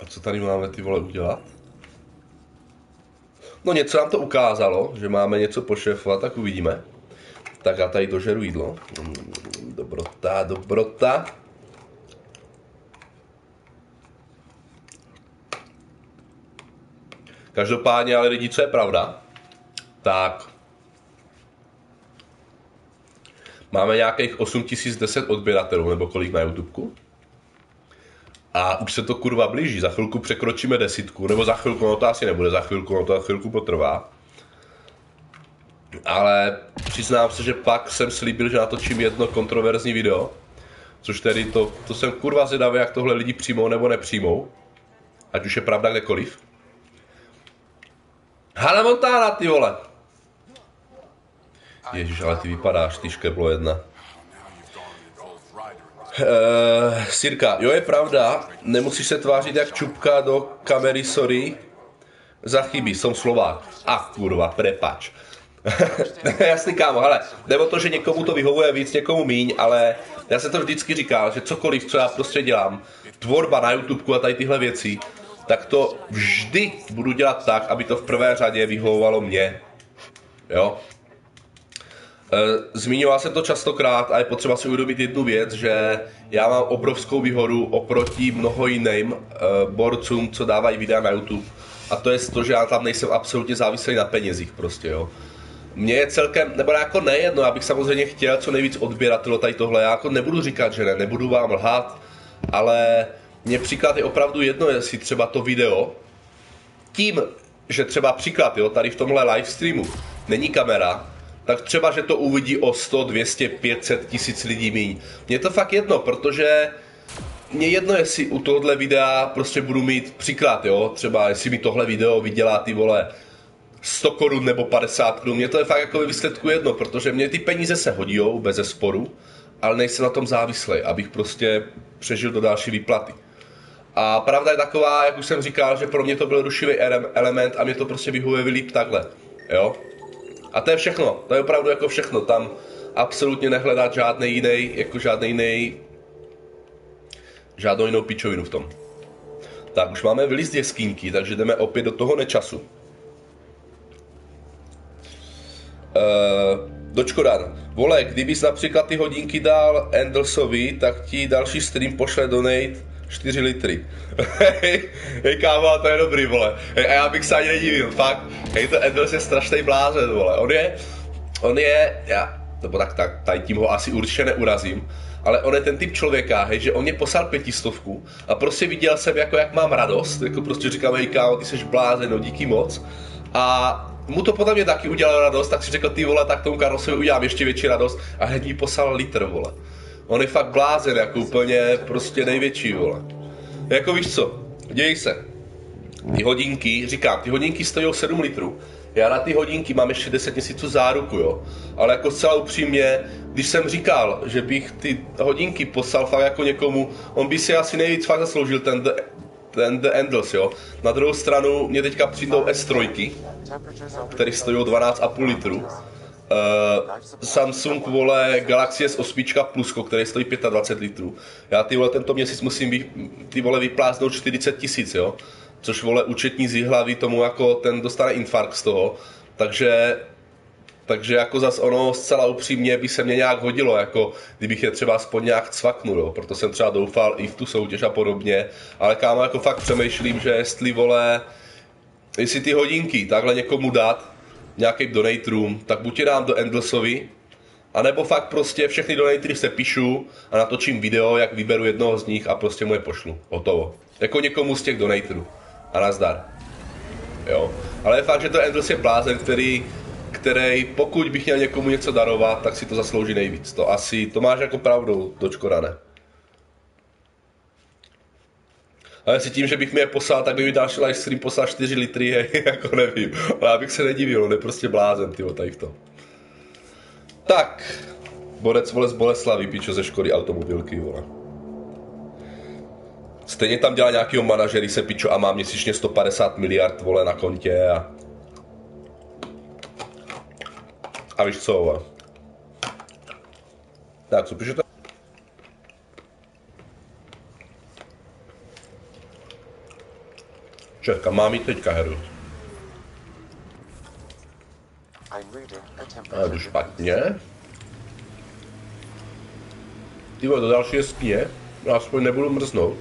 A co tady máme ty vole udělat? No něco nám to ukázalo, že máme něco pošefovat, tak uvidíme. Tak já tady dožeru jídlo. Dobrota, dobrota. Každopádně, ale lidi, co je pravda, tak máme nějakých 8010 odběratelů, nebo kolik na YouTubeku. A už se to kurva blíží, za chvilku překročíme desítku, nebo za chvilku, no to asi nebude za chvilku, no to za chvilku potrvá. Ale přiznám se, že pak jsem slíbil, že natočím jedno kontroverzní video, což tedy to, to jsem kurva zvědavý, jak tohle lidi přijmou nebo nepřijmou. Ať už je pravda kdekoliv. Hana Montana, ty vole! Ježíš, ale ty vypadáš, ty škeblo jedna. Uh, Sirka, jo je pravda, nemusíš se tvářit jak čupka do kamery, sorry. Za chyby, jsem Slovák. A kurva, prepač. Jasný kámo, ale nebo to, že někomu to vyhovuje víc, někomu míň, ale já se to vždycky říkal, že cokoliv, co já prostě dělám, tvorba na YouTube a tady tyhle věci, tak to vždy budu dělat tak, aby to v prvé řadě vyhovovalo mě. Jo? Eh, zmiňoval jsem to častokrát a je potřeba si uvědomit jednu věc, že já mám obrovskou výhodu oproti mnoho jiným uh, borcům, co dávají videa na YouTube. A to je to, že já tam nejsem absolutně závislý na penězích prostě, jo. Mně je celkem, nebo jako nejedno, já bych samozřejmě chtěl co nejvíc odběratelů tady tohle, já jako nebudu říkat, že ne, nebudu vám lhát, ale mně příklad je opravdu jedno, jestli třeba to video, tím, že třeba příklad, jo, tady v tomhle livestreamu není kamera, tak třeba, že to uvidí o 100, 200, 500 tisíc lidí míň. Mně to fakt jedno, protože mě jedno, jestli u tohohle videa prostě budu mít příklad, jo, třeba jestli mi tohle video vydělá ty vole 100 korun nebo 50 korun, mně to je fakt jako výsledku jedno, protože mě ty peníze se hodí, bez sporu, ale nejsem na tom závislý, abych prostě přežil do další výplaty. A pravda je taková, jak už jsem říkal, že pro mě to byl rušivý element a mě to prostě vyhovuje líp takhle, jo. A to je všechno, to je opravdu jako všechno, tam absolutně nehledat žádný jiný, jako žádný jiný, žádnou jinou pičovinu v tom. Tak, už máme vylist jeskýnky, takže jdeme opět do toho nečasu. Uh, Dočkodan. Vole, kdybys například ty hodinky dal Endelsovi, tak ti další stream pošle donate 4 litry. hej, kámo, to je dobrý, vole. Hej, a já bych se ani nedivil, fakt. Hej, to Endels je strašný blázen, vole. On je, on je, já, nebo tak, tak, tady tím ho asi určitě neurazím, ale on je ten typ člověka, hej, že on mě poslal pětistovku a prostě viděl jsem, jako jak mám radost, jako prostě říkám, hej kámo, ty jsi blázen, no díky moc. A mu to podle mě taky udělalo radost, tak si řekl, ty vole, tak tomu Karlosovi udělám ještě větší radost a hned mi poslal litr, vole. On je fakt blázen, jako úplně prostě největší, vole. Jako víš co, děj se. Ty hodinky, říkám, ty hodinky stojí 7 litrů. Já na ty hodinky mám ještě 10 měsíců záruku, jo. Ale jako zcela upřímně, když jsem říkal, že bych ty hodinky poslal fakt jako někomu, on by si asi nejvíc fakt zasloužil ten The, ten The Endless, jo. Na druhou stranu mě teďka přijdou S3, který stojí 12,5 litru Uh, Samsung, vole, Galaxy S8 Plusko, který stojí 25 litrů. Já ty vole tento měsíc musím vy, ty vole vypláznout 40 tisíc, jo. Což vole účetní z hlavy tomu jako ten dostane infarkt z toho. Takže takže jako zas ono zcela upřímně by se mě nějak hodilo, jako kdybych je třeba aspoň nějak cvaknul, jo. proto jsem třeba doufal i v tu soutěž a podobně, ale kámo jako fakt přemýšlím, že jestli vole, jestli ty hodinky takhle někomu dát, nějakým donate room, tak buď je dám do Endlessovi, a nebo fakt prostě všechny donatory se píšu a natočím video, jak vyberu jednoho z nich a prostě mu je pošlu. Hotovo. Jako někomu z těch donatorů. A nazdar. Jo. Ale je fakt, že to Endless je blázen, který, který pokud bych měl někomu něco darovat, tak si to zaslouží nejvíc. To asi, to máš jako pravdu, dočko ne. Ale si tím, že bych mi je poslal, tak by mi další livestream poslal 4 litry, hej, jako nevím. Ale abych se nedivil, on je prostě blázen, ty tady v tom. Tak, Borec vole z Boleslavy, pičo ze Škody automobilky, vole. Stejně tam dělá nějakýho manažery se pičo a má měsíčně 150 miliard vole na kontě a... A víš co, vole. Tak, co píšete? Četka, mám jít teďka, Herod. Ale to špatně. Ty do další jeskyně, já aspoň nebudu mrznout.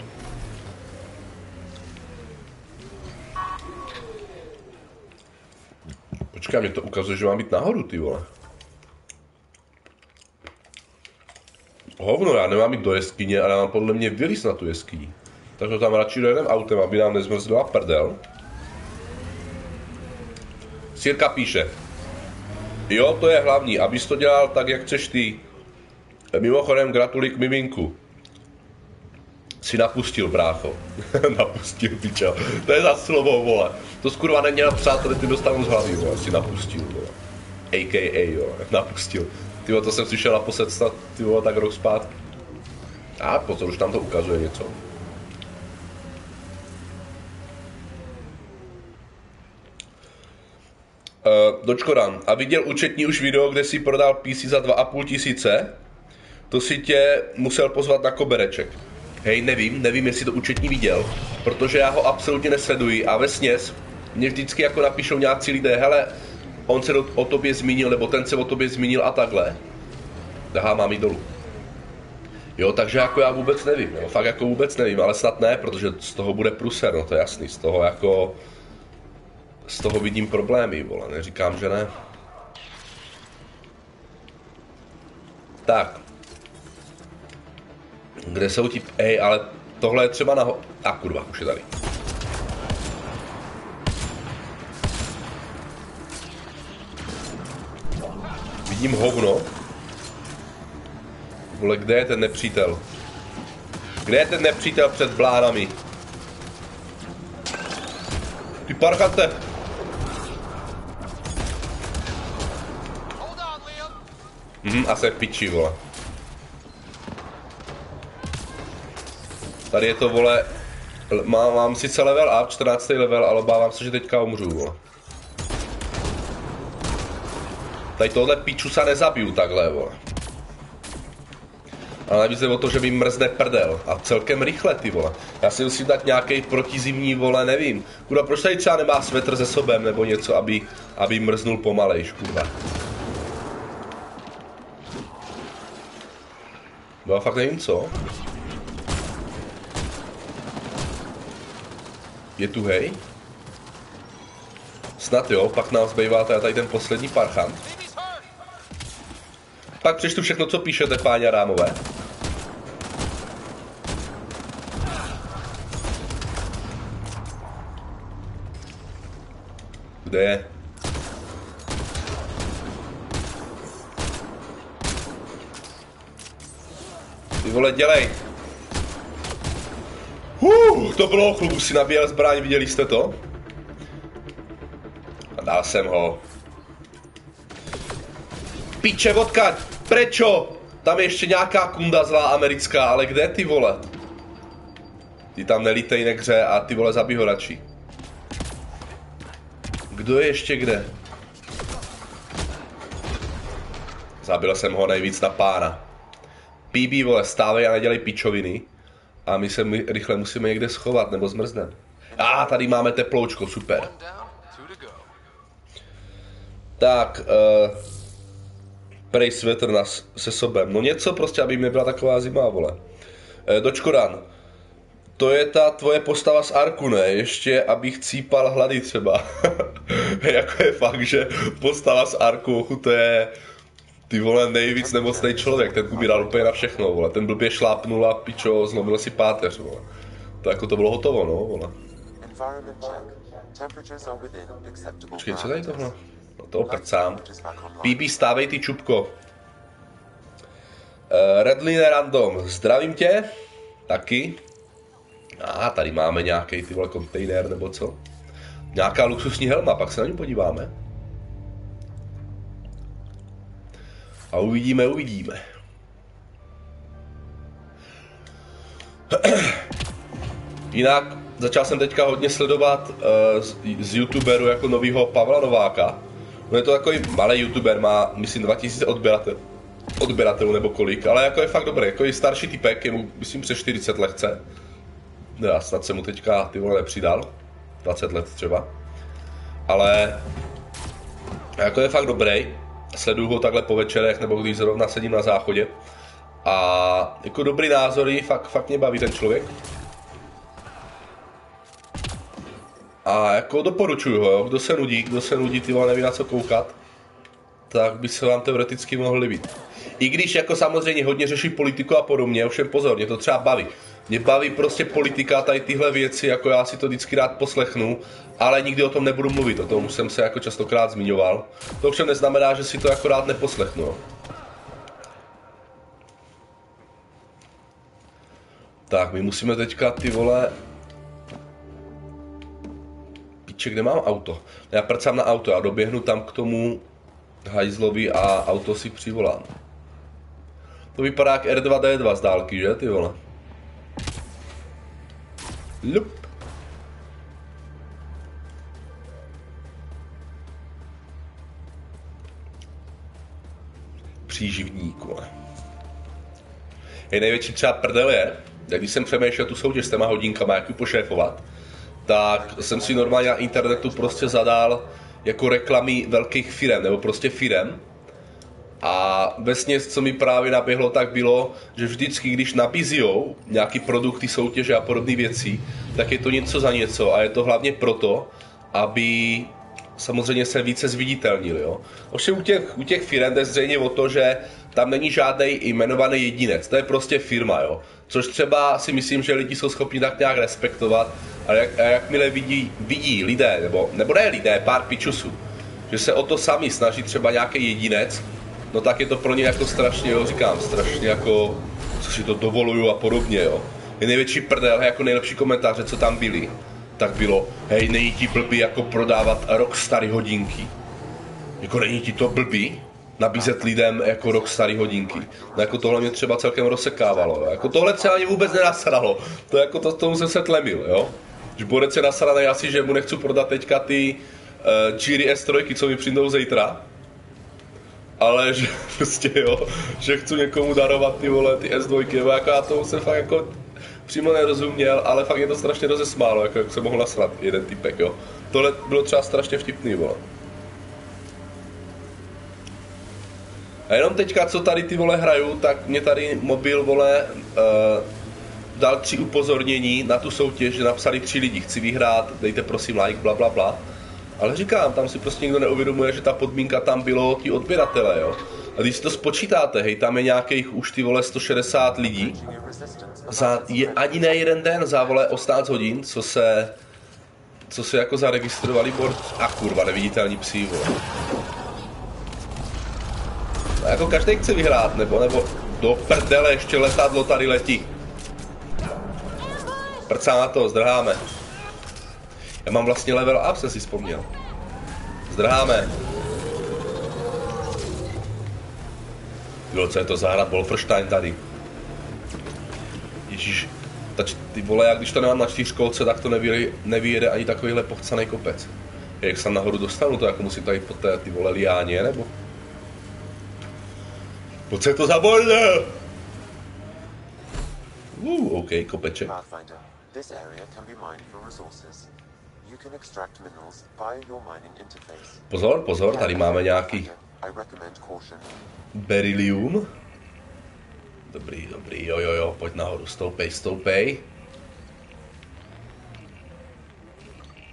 Počkej, mě to ukazuje, že mám být nahoru, ty vole. Hovno, já nemám jít do jeskyně, ale mám podle mě vylíz na tu jeskyni. Tak to tam radši dojedem autem, aby nám nezmrzla prdel. Sirka píše. Jo, to je hlavní, abys to dělal tak, jak chceš ty. Mimochodem, gratuluji k miminku. Si napustil, brácho. napustil, pičo. To je za slovo, vole. To skurva neměl přátelé, ty dostanu z hlavy, vole. Si napustil, vole. AKA, jo, napustil. Ty to jsem slyšel naposled snad, ty tak rok zpátky. A pozor, už tam to ukazuje něco. Uh, Dočkoran, a viděl účetní už video, kde si prodal PC za 2,5 tisíce? To si tě musel pozvat na kobereček. Hej, nevím, nevím, jestli to účetní viděl, protože já ho absolutně nesleduji a ve sněz mě vždycky jako napíšou nějací lidé, hele, on se o tobě zmínil, nebo ten se o tobě zmínil a takhle. Aha, mám jít dolů. Jo, takže jako já vůbec nevím, jo, fakt jako vůbec nevím, ale snad ne, protože z toho bude pruser, no to je jasný, z toho jako z toho vidím problémy, vole, neříkám, že ne. Tak. Kde jsou ti... Ej, ale tohle je třeba na... A kurva, už je tady. Vidím hovno. Vole, kde je ten nepřítel? Kde je ten nepřítel před blánami? Ty parchante! Mhm, a se piči, vole. Tady je to, vole, mám, mám sice level up, 14. level, ale bávám se, že teďka umřu, vole. Tady tohle piču se nezabiju takhle, vole. Ale navíc o to, že mi mrzne prdel. A celkem rychle, ty vole. Já si musím dát nějaký protizimní, vole, nevím. Kurva, proč tady třeba nemá svetr se sobem nebo něco, aby, aby mrznul pomalejš, kurva. A fakt nevím co. Je tu hej? Snad jo, pak nám zbývá tady ten poslední parchant. Pak přečtu všechno, co píšete, páni Rámové. Kde je? Vole, dělej. Uh, to bylo chlubu, si nabíjel zbraň, viděli jste to? A dal jsem ho. Piče, odkaď, prečo? Tam je ještě nějaká kunda zlá americká, ale kde ty vole? Ty tam nelítej nekře a ty vole zabij ho radši. Kdo je ještě kde? Zabil jsem ho nejvíc na pána. PB, vole, stávej a nedělej pičoviny. A my se my rychle musíme někde schovat, nebo zmrzneme. A ah, tady máme teploučko, super. Tak, uh, prej svetr nás se sobem. No něco prostě, aby mi byla taková zima, vole. Uh, dočkoran. To je ta tvoje postava z Arku, ne? Ještě, abych cípal hlady třeba. jako je fakt, že postava z Arku, to je ty vole nejvíc nemocný člověk, ten umíral úplně na všechno, vole. Ten blbě šlápnul a pičo, zlomil si páteř, vole. To jako to bylo hotovo, no, vole. Počkej, co tady tohle? No to oprcám. PB, stávej ty čupko. Uh, Redline Random, zdravím tě. Taky. A ah, tady máme nějaký ty vole kontejner nebo co. Nějaká luxusní helma, pak se na ní podíváme. A uvidíme, uvidíme. Jinak začal jsem teďka hodně sledovat uh, z, z youtuberu jako novýho Pavla Nováka. No je to takový malý youtuber, má myslím 2000 odběratel, odběratelů nebo kolik, ale jako je fakt dobrý, jako je starší typek, je mu myslím přes 40 lehce. Já snad se mu teďka ty vole nepřidal, 20 let třeba. Ale jako je fakt dobrý, sleduju ho takhle po večerech, nebo když zrovna sedím na záchodě. A jako dobrý názory, fakt, fakt mě baví ten člověk. A jako doporučuju ho, jo. kdo se nudí, kdo se nudí, ty neví na co koukat, tak by se vám teoreticky mohl líbit. I když jako samozřejmě hodně řeší politiku a podobně, ovšem pozor, mě to třeba baví. Mě baví prostě politika, tady tyhle věci, jako já si to vždycky rád poslechnu, ale nikdy o tom nebudu mluvit, o tom už jsem se jako častokrát zmiňoval. To ovšem neznamená, že si to jako rád neposlechnu. Tak, my musíme teďka ty vole... Píče, kde mám auto? Já prcám na auto, a doběhnu tam k tomu hajzlovi a auto si přivolám. To vypadá jak R2D2 z dálky, že ty vole? Lup. Příživníku. Je největší třeba prdel je, když jsem přemýšlel tu soutěž s těma hodinkama, jak ji pošéfovat, tak jsem si normálně na internetu prostě zadal jako reklamy velkých firem, nebo prostě firem, a vesně, co mi právě naběhlo, tak bylo, že vždycky, když nabízijou nějaký produkty, soutěže a podobné věci, tak je to něco za něco a je to hlavně proto, aby samozřejmě se více zviditelnil. Jo? Ovšem u těch, u těch firm jde zřejmě o to, že tam není žádný jmenovaný jedinec, to je prostě firma, jo. Což třeba si myslím, že lidi jsou schopni tak nějak respektovat, ale jak, jakmile vidí, vidí lidé, nebo, nebo ne lidé, pár pičusů, že se o to sami snaží třeba nějaký jedinec, no tak je to pro ně jako strašně, jo, říkám, strašně jako, co si to dovoluju a podobně, jo. Je největší prdel, jako nejlepší komentáře, co tam byly, tak bylo, hej, není ti blbý jako prodávat rok starý hodinky. Jako není ti to blbý? nabízet lidem jako rok starý hodinky. No jako tohle mě třeba celkem rozsekávalo. Jo. Jako tohle se ani vůbec nenasralo. To jako to, tomu jsem se tlemil, jo. Když Borec je nasraný asi, že mu nechci prodat teďka ty uh, Giri S3, co mi přijdou zítra, ale že prostě jo, že chci někomu darovat ty vole, ty S2, nebo jako já tomu se fakt jako přímo nerozuměl, ale fakt je to strašně rozesmálo, jako jak se mohl nasrat jeden typek, jo. Tohle bylo třeba strašně vtipný, vole. A jenom teďka, co tady ty vole hraju, tak mě tady mobil, vole, uh, dal tři upozornění na tu soutěž, že napsali tři lidi, chci vyhrát, dejte prosím like, bla, bla, bla. Ale říkám, tam si prostě nikdo neuvědomuje, že ta podmínka tam bylo ti odběratele, jo. A když si to spočítáte, hej, tam je nějakých už ty vole 160 lidí, za je ani ne jeden den, za vole 18 hodin, co se, co se jako zaregistrovali board, a kurva, neviditelní psí, vole. A jako každý chce vyhrát, nebo, nebo do prdele ještě letadlo tady letí. Prcá na to, zdrháme. Já mám vlastně level up, jsem si vzpomněl. Zdrháme. Jo, co je to za hra Wolfenstein tady? Ježíš, ta, ty vole, já když to nemám na čtyřkolce, tak to nevyjede, nevyjede ani takovýhle pochcaný kopec. Jak se nahoru dostanu, to jako musím tady po té ty vole liáně, nebo? Pojď se to za bordel! Uh, OK, kopeček. Pozor, pozor, tady máme nějaký beryllium. Dobrý, dobrý, jo, jo, jo, pojď nahoru, stoupej, stoupej.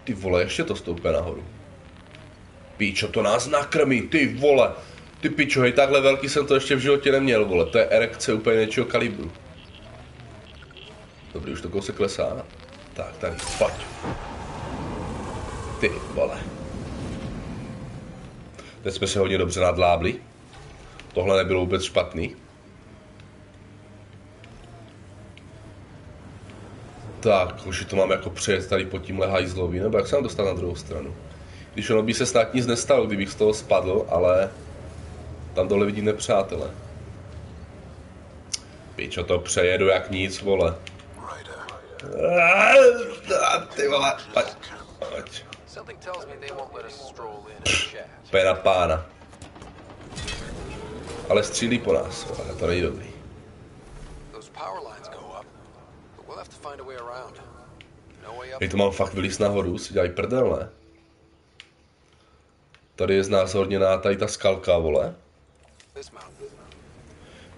Ty vole, ještě to stoupne nahoru. Píčo, to nás nakrmí, ty vole. Ty pičo, hej, takhle velký jsem to ještě v životě neměl, vole. To je erekce úplně něčeho kalibru. Dobrý, už to kousek klesá. Tak, tady, pojď. Ty vole. Teď jsme se hodně dobře nadlábli. Tohle nebylo vůbec špatný. Tak, už to mám jako přejet tady pod tímhle hajzlovi, nebo jak se mám dostat na druhou stranu? Když ono by se snad nic nestalo, kdybych z toho spadl, ale tam dole vidím nepřátele. Pičo, to přejedu jak nic, vole. Ty vole, pojď, pojď.
Something tells me they won't let us stroll in and chat.
Na pána. Ale střílí po nás, vole, to není dobrý.
Those power lines go up, but we'll have to find a way around. No
mám fakt vylíz nahoru, si dělají prdel, ne? Tady je znázorněná tady ta skalka, vole.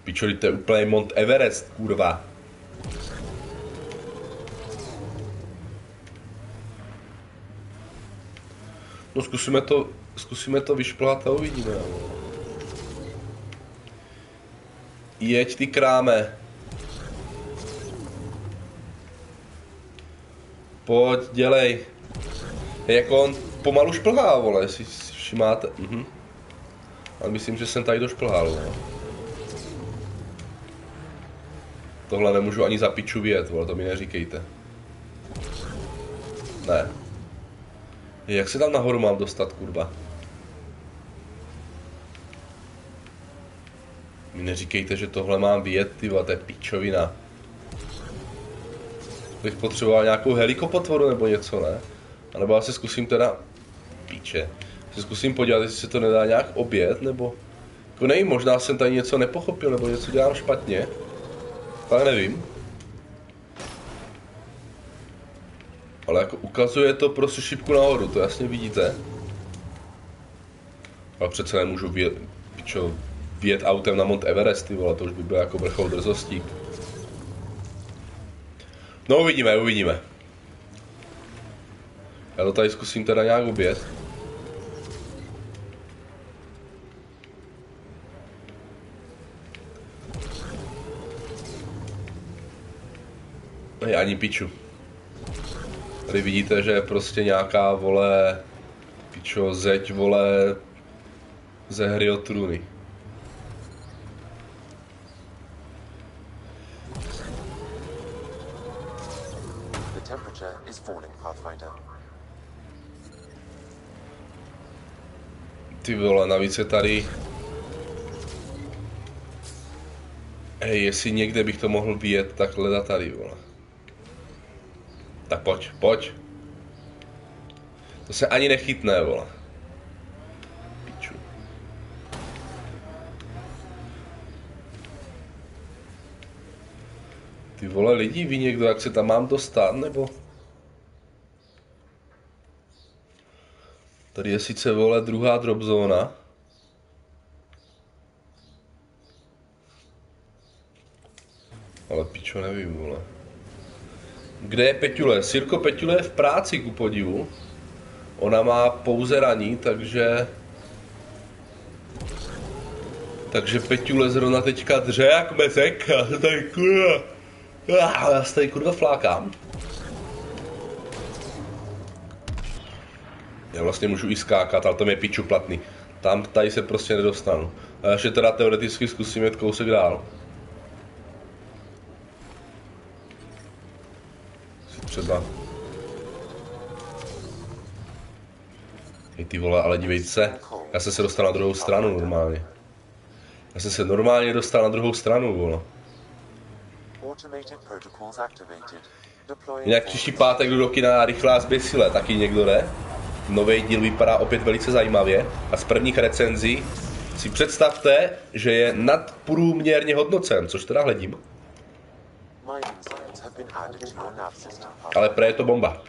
Pičo, to je úplně Mont Everest, kurva. No zkusíme to, zkusíme to vyšplhat a uvidíme. Jeď ty kráme. Pojď, dělej. Jako on pomalu šplhá, vole, jestli si všimáte. Mhm. Ale myslím, že jsem tady došplhal, vole. Tohle nemůžu ani za piču vět, vole, to mi neříkejte. Ne. Jak se tam nahoru mám dostat, kurva? Mi neříkejte, že tohle mám vyjet, ty to je pičovina. Bych potřeboval nějakou helikopotvoru nebo něco, ne? A nebo já se zkusím teda... Píče. Se zkusím podívat, jestli se to nedá nějak obět, nebo... Jako nevím, možná jsem tady něco nepochopil, nebo něco dělám špatně. Ale nevím. Ale jako ukazuje to prostě šipku nahoru, to jasně vidíte. Ale přece nemůžu vjet, pičo, vjet autem na Mount Everest, ty vole, to už by bylo jako vrchol drzostí. No uvidíme, uvidíme. Já to tady zkusím teda nějak obět. Ani piču. Tady vidíte, že je prostě nějaká, vole, pičo, zeď, vole, ze hry o trůny.
The temperature is falling, Pathfinder.
Ty vole, navíc je tady... Hej, jestli někde bych to mohl vyjet, tak hledat tady, vole. Tak pojď, pojď. To se ani nechytne, vole. Piču. Ty vole, lidi, ví někdo, jak se tam mám dostat, nebo? Tady je sice, vole, druhá drop zóna. Ale pičo, nevím, vole. Kde je Peťule? Sirko Peťule je v práci, ku podivu. Ona má pouze raní, takže... Takže Peťule zrovna teďka dře jak mezek. Já se tady kurva... Ah, Já se tady kurva flákám. Já vlastně můžu i skákat, ale to je piču platný. Tam tady se prostě nedostanu. A ještě teda teoreticky zkusím jet kousek dál. Třeba... Hej ty vole, ale dívej se. Já jsem se dostal na druhou stranu normálně. Já jsem se normálně dostal na druhou stranu, vole. Jinak příští pátek jdu do kina Rychlá zběsile, taky někdo jde. Nový díl vypadá opět velice zajímavě a z prvních recenzí si představte, že je nadprůměrně hodnocen, což teda hledím. Ale pre je to bomba.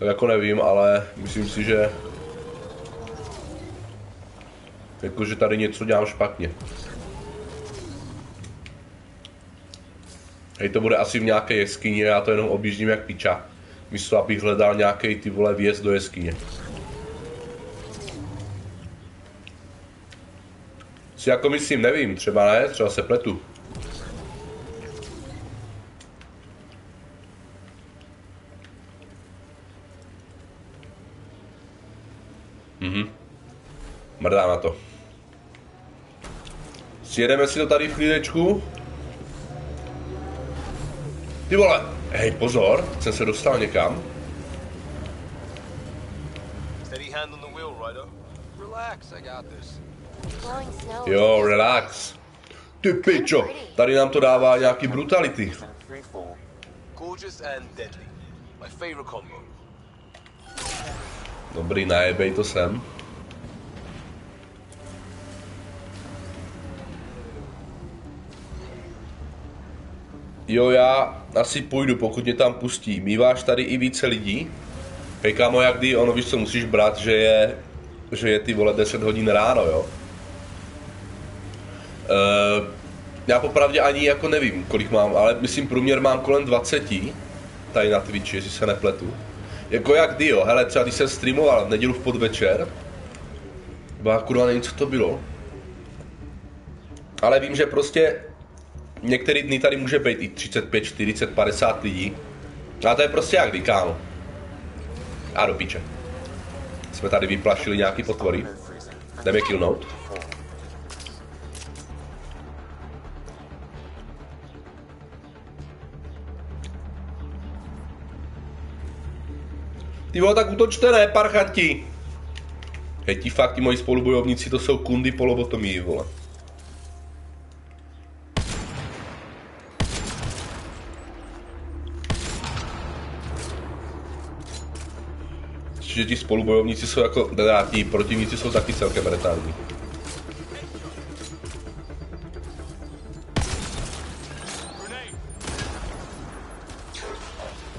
Jako nevím, ale myslím si, že... Jakože tady něco dělám špatně. Hej, to bude asi v nějaké jeskyni, já to jenom objíždím jak piča. Místo, abych hledal nějaký ty vole vjezd do jeskyně. Si jako myslím, nevím, třeba ne, třeba se pletu. Mhm. Mrdá na to. Sjedeme si to tady v chvílečku. Ty vole, hej pozor, jsem se dostal někam.
Steady hand on the wheel, Ryder.
Relax, I got this.
Blowing snow.
Jo, relax. Ty pičo, tady nám to dává nějaký brutality.
In free fall.
Gorgeous and deadly. My favorite combo.
Dobrý, najebej to sem. Jo, já asi půjdu, pokud mě tam pustí. Míváš tady i více lidí? Hej kámo, jak kdy, ono víš co musíš brát, že je, že je ty vole 10 hodin ráno, jo? Uh, já popravdě ani jako nevím, kolik mám, ale myslím průměr mám kolem 20 tady na Twitchi, jestli se nepletu. Jako jak kdy jo, hele třeba když jsem streamoval v nedělu v podvečer, Ba kurva nevím, co to bylo. Ale vím, že prostě některý dny tady může být i 35, 40, 50 lidí. A to je prostě jak kdy. A do piče. Jsme tady vyplašili nějaký potvory. Jdeme killnout. Ty vole, tak útočte ne, parchanti. Hej, ti fakt, ti moji spolubojovníci, to jsou kundy polobotomí, vole. Že ti spolubojovníci jsou jako, ti protivníci jsou taky celkem retardní.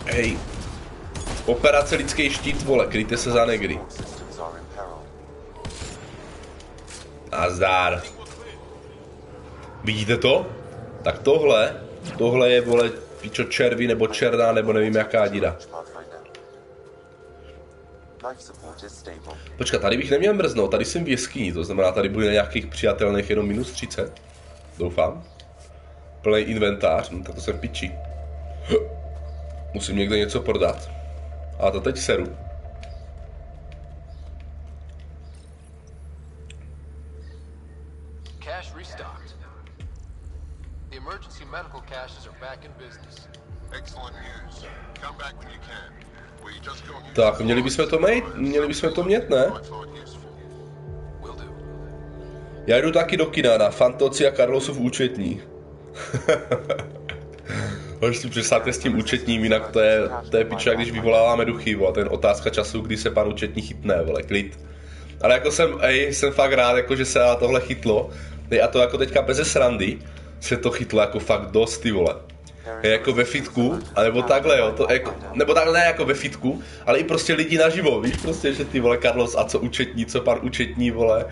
Hej, Operace lidský štít, vole, kryjte se za negry. Nazdár. Vidíte to? Tak tohle, tohle je, vole, pičo červy nebo černá, nebo nevím jaká díra. Počkat, tady bych neměl mrznout, tady jsem v jeskyni, to znamená, tady bude na nějakých přijatelných jenom minus 30. Doufám. Plný inventář, no tak to jsem piči. Musím někde něco prodat. A to teď seru.
Cash restocked. The emergency medical caches are back in business.
Excellent news. Come back when you can.
Tak, měli bychom to mít, měli bychom to mít, ne? Já jdu taky do kina na Fantoci a Carlosův účetní. Až si představte s tím účetním, jinak to je, to je piča, když vyvoláváme duchy, je jen otázka času, kdy se pan účetní chytne, vole, klid. Ale jako jsem, ej, jsem fakt rád, jako, že se tohle chytlo, a to jako teďka bez srandy, se to chytlo jako fakt dost, ty vole. Jako ve fitku, anebo takhle, jo, to jako, nebo takhle ne jako ve fitku, ale i prostě lidi naživo, víš, prostě, že ty vole Carlos a co účetní, co pan účetní, vole,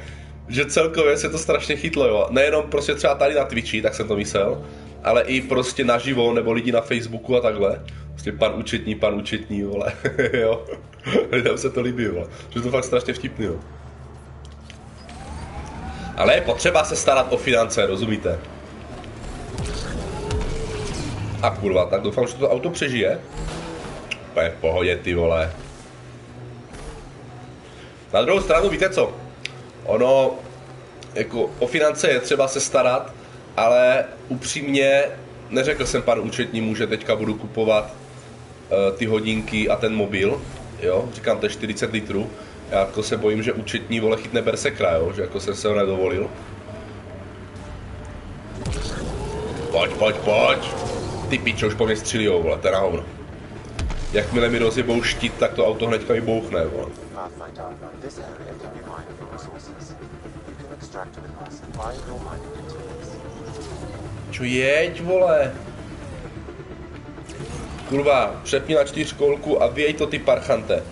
že celkově se to strašně chytlo, jo. Nejenom prostě třeba tady na Twitchi, tak jsem to myslel, ale i prostě naživo, nebo lidi na Facebooku a takhle. Prostě pan účetní, pan účetní, vole, jo. Lidem se to líbí, vole. Že to fakt strašně vtipný, jo. Ale je potřeba se starat o finance, rozumíte? A kurva, tak doufám, že to auto přežije. Úplně v pohodě, ty vole. Na druhou stranu, víte co? Ono, jako o finance je třeba se starat, ale upřímně, neřekl jsem panu účetnímu, že teďka budu kupovat uh, ty hodinky a ten mobil, jo, říkám, to je 40 litrů, já jako se bojím, že účetní vole chytne bersekra, jo, že jako jsem se ho nedovolil. Pojď, pojď, pojď. Ty pičo, už po mě střílijou, vole, na hovno. Jakmile mi rozjebou štít, tak to auto hnedka vybouchne, vole. Čo jeď, vole? Kurva, přepni na čtyřkolku a věj to ty parchante.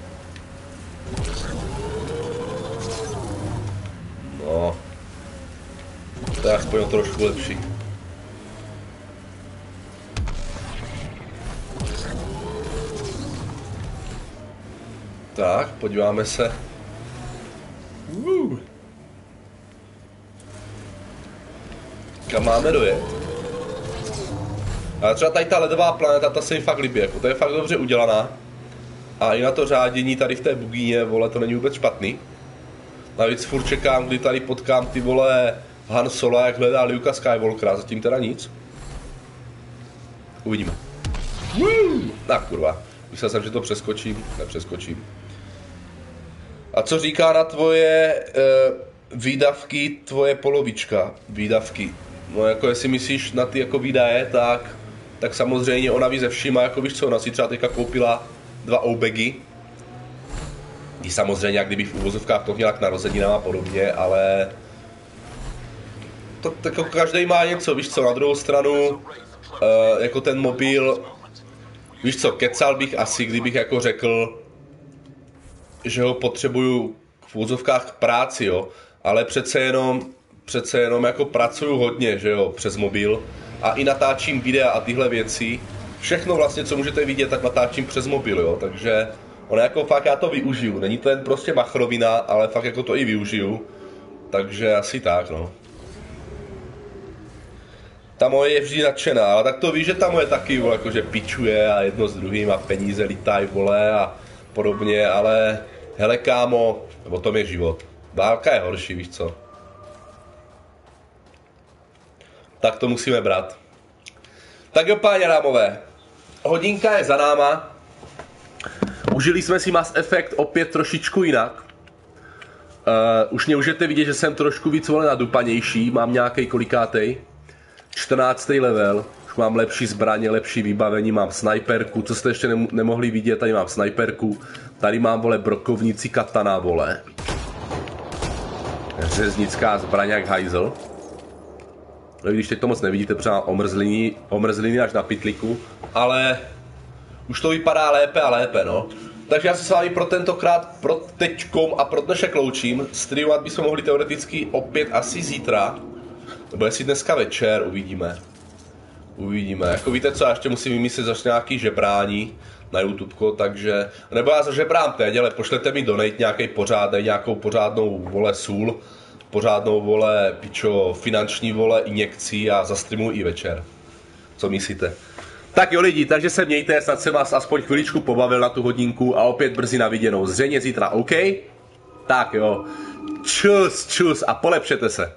No, To je aspoň trošku lepší. Tak, podíváme se. Uh. Kam máme dojet? Ale třeba tady ta ledová planeta, ta se mi fakt líbí, jako to je fakt dobře udělaná. A i na to řádění tady v té bugíně, vole, to není vůbec špatný. Navíc furt čekám, kdy tady potkám ty vole Han Solo, jak hledá Luka Skywalkera, zatím teda nic. Uvidíme. Tak kurva, myslel jsem, že to přeskočím, nepřeskočím. A co říká na tvoje uh, výdavky tvoje polovička? Výdavky. No jako jestli myslíš na ty jako výdaje, tak, tak samozřejmě ona ví ze všima, jako víš co, ona si třeba teďka koupila dva obegy. I samozřejmě, jak kdyby v úvozovkách to měla k narozeninám a podobně, ale to, to jako každý má něco, víš co, na druhou stranu, uh, jako ten mobil, víš co, kecal bych asi, kdybych jako řekl, že ho potřebuju v úzovkách k práci, jo, ale přece jenom, přece jenom jako pracuju hodně, že jo, přes mobil a i natáčím videa a tyhle věci. Všechno vlastně, co můžete vidět, tak natáčím přes mobil, jo, takže ono jako fakt já to využiju. Není to jen prostě machrovina, ale fakt jako to i využiju. Takže asi tak, no. Ta moje je vždy nadšená, ale tak to víš, že ta moje taky, vole, jakože pičuje a jedno s druhým a peníze lítají, vole, a podobně, ale hele kámo, o tom je život. Válka je horší, víš co. Tak to musíme brát. Tak jo, páni rámové, hodinka je za náma. Užili jsme si Mass Effect opět trošičku jinak. Uh, už mě můžete vidět, že jsem trošku víc volen nadupanější, mám nějaký kolikátej. 14. level, mám lepší zbraně, lepší vybavení, mám snajperku, co jste ještě nemohli vidět, tady mám snajperku, tady mám, vole, brokovníci katana, vole. Řeznická zbraň jak hajzl. No, když teď to moc nevidíte, třeba omrzliny, omrzliny až na pitliku, ale už to vypadá lépe a lépe, no. Takže já se s vámi pro tentokrát, pro teďkom a pro dnešek loučím. Streamovat bychom mohli teoreticky opět asi zítra. Nebo jestli dneska večer, uvidíme. Uvidíme. Jako víte co, já ještě musím vymyslet zač nějaký žebrání na YouTube, takže, nebo já zažebrám teď, ale pošlete mi donate nějaký pořádný, nějakou pořádnou vole sůl, pořádnou vole, pičo, finanční vole, injekcí a zastreamuji i večer. Co myslíte? Tak jo lidi, takže se mějte, snad jsem vás aspoň chviličku pobavil na tu hodinku a opět brzy na viděnou. Zřejmě zítra, OK? Tak jo. Čus, čus a polepšete se.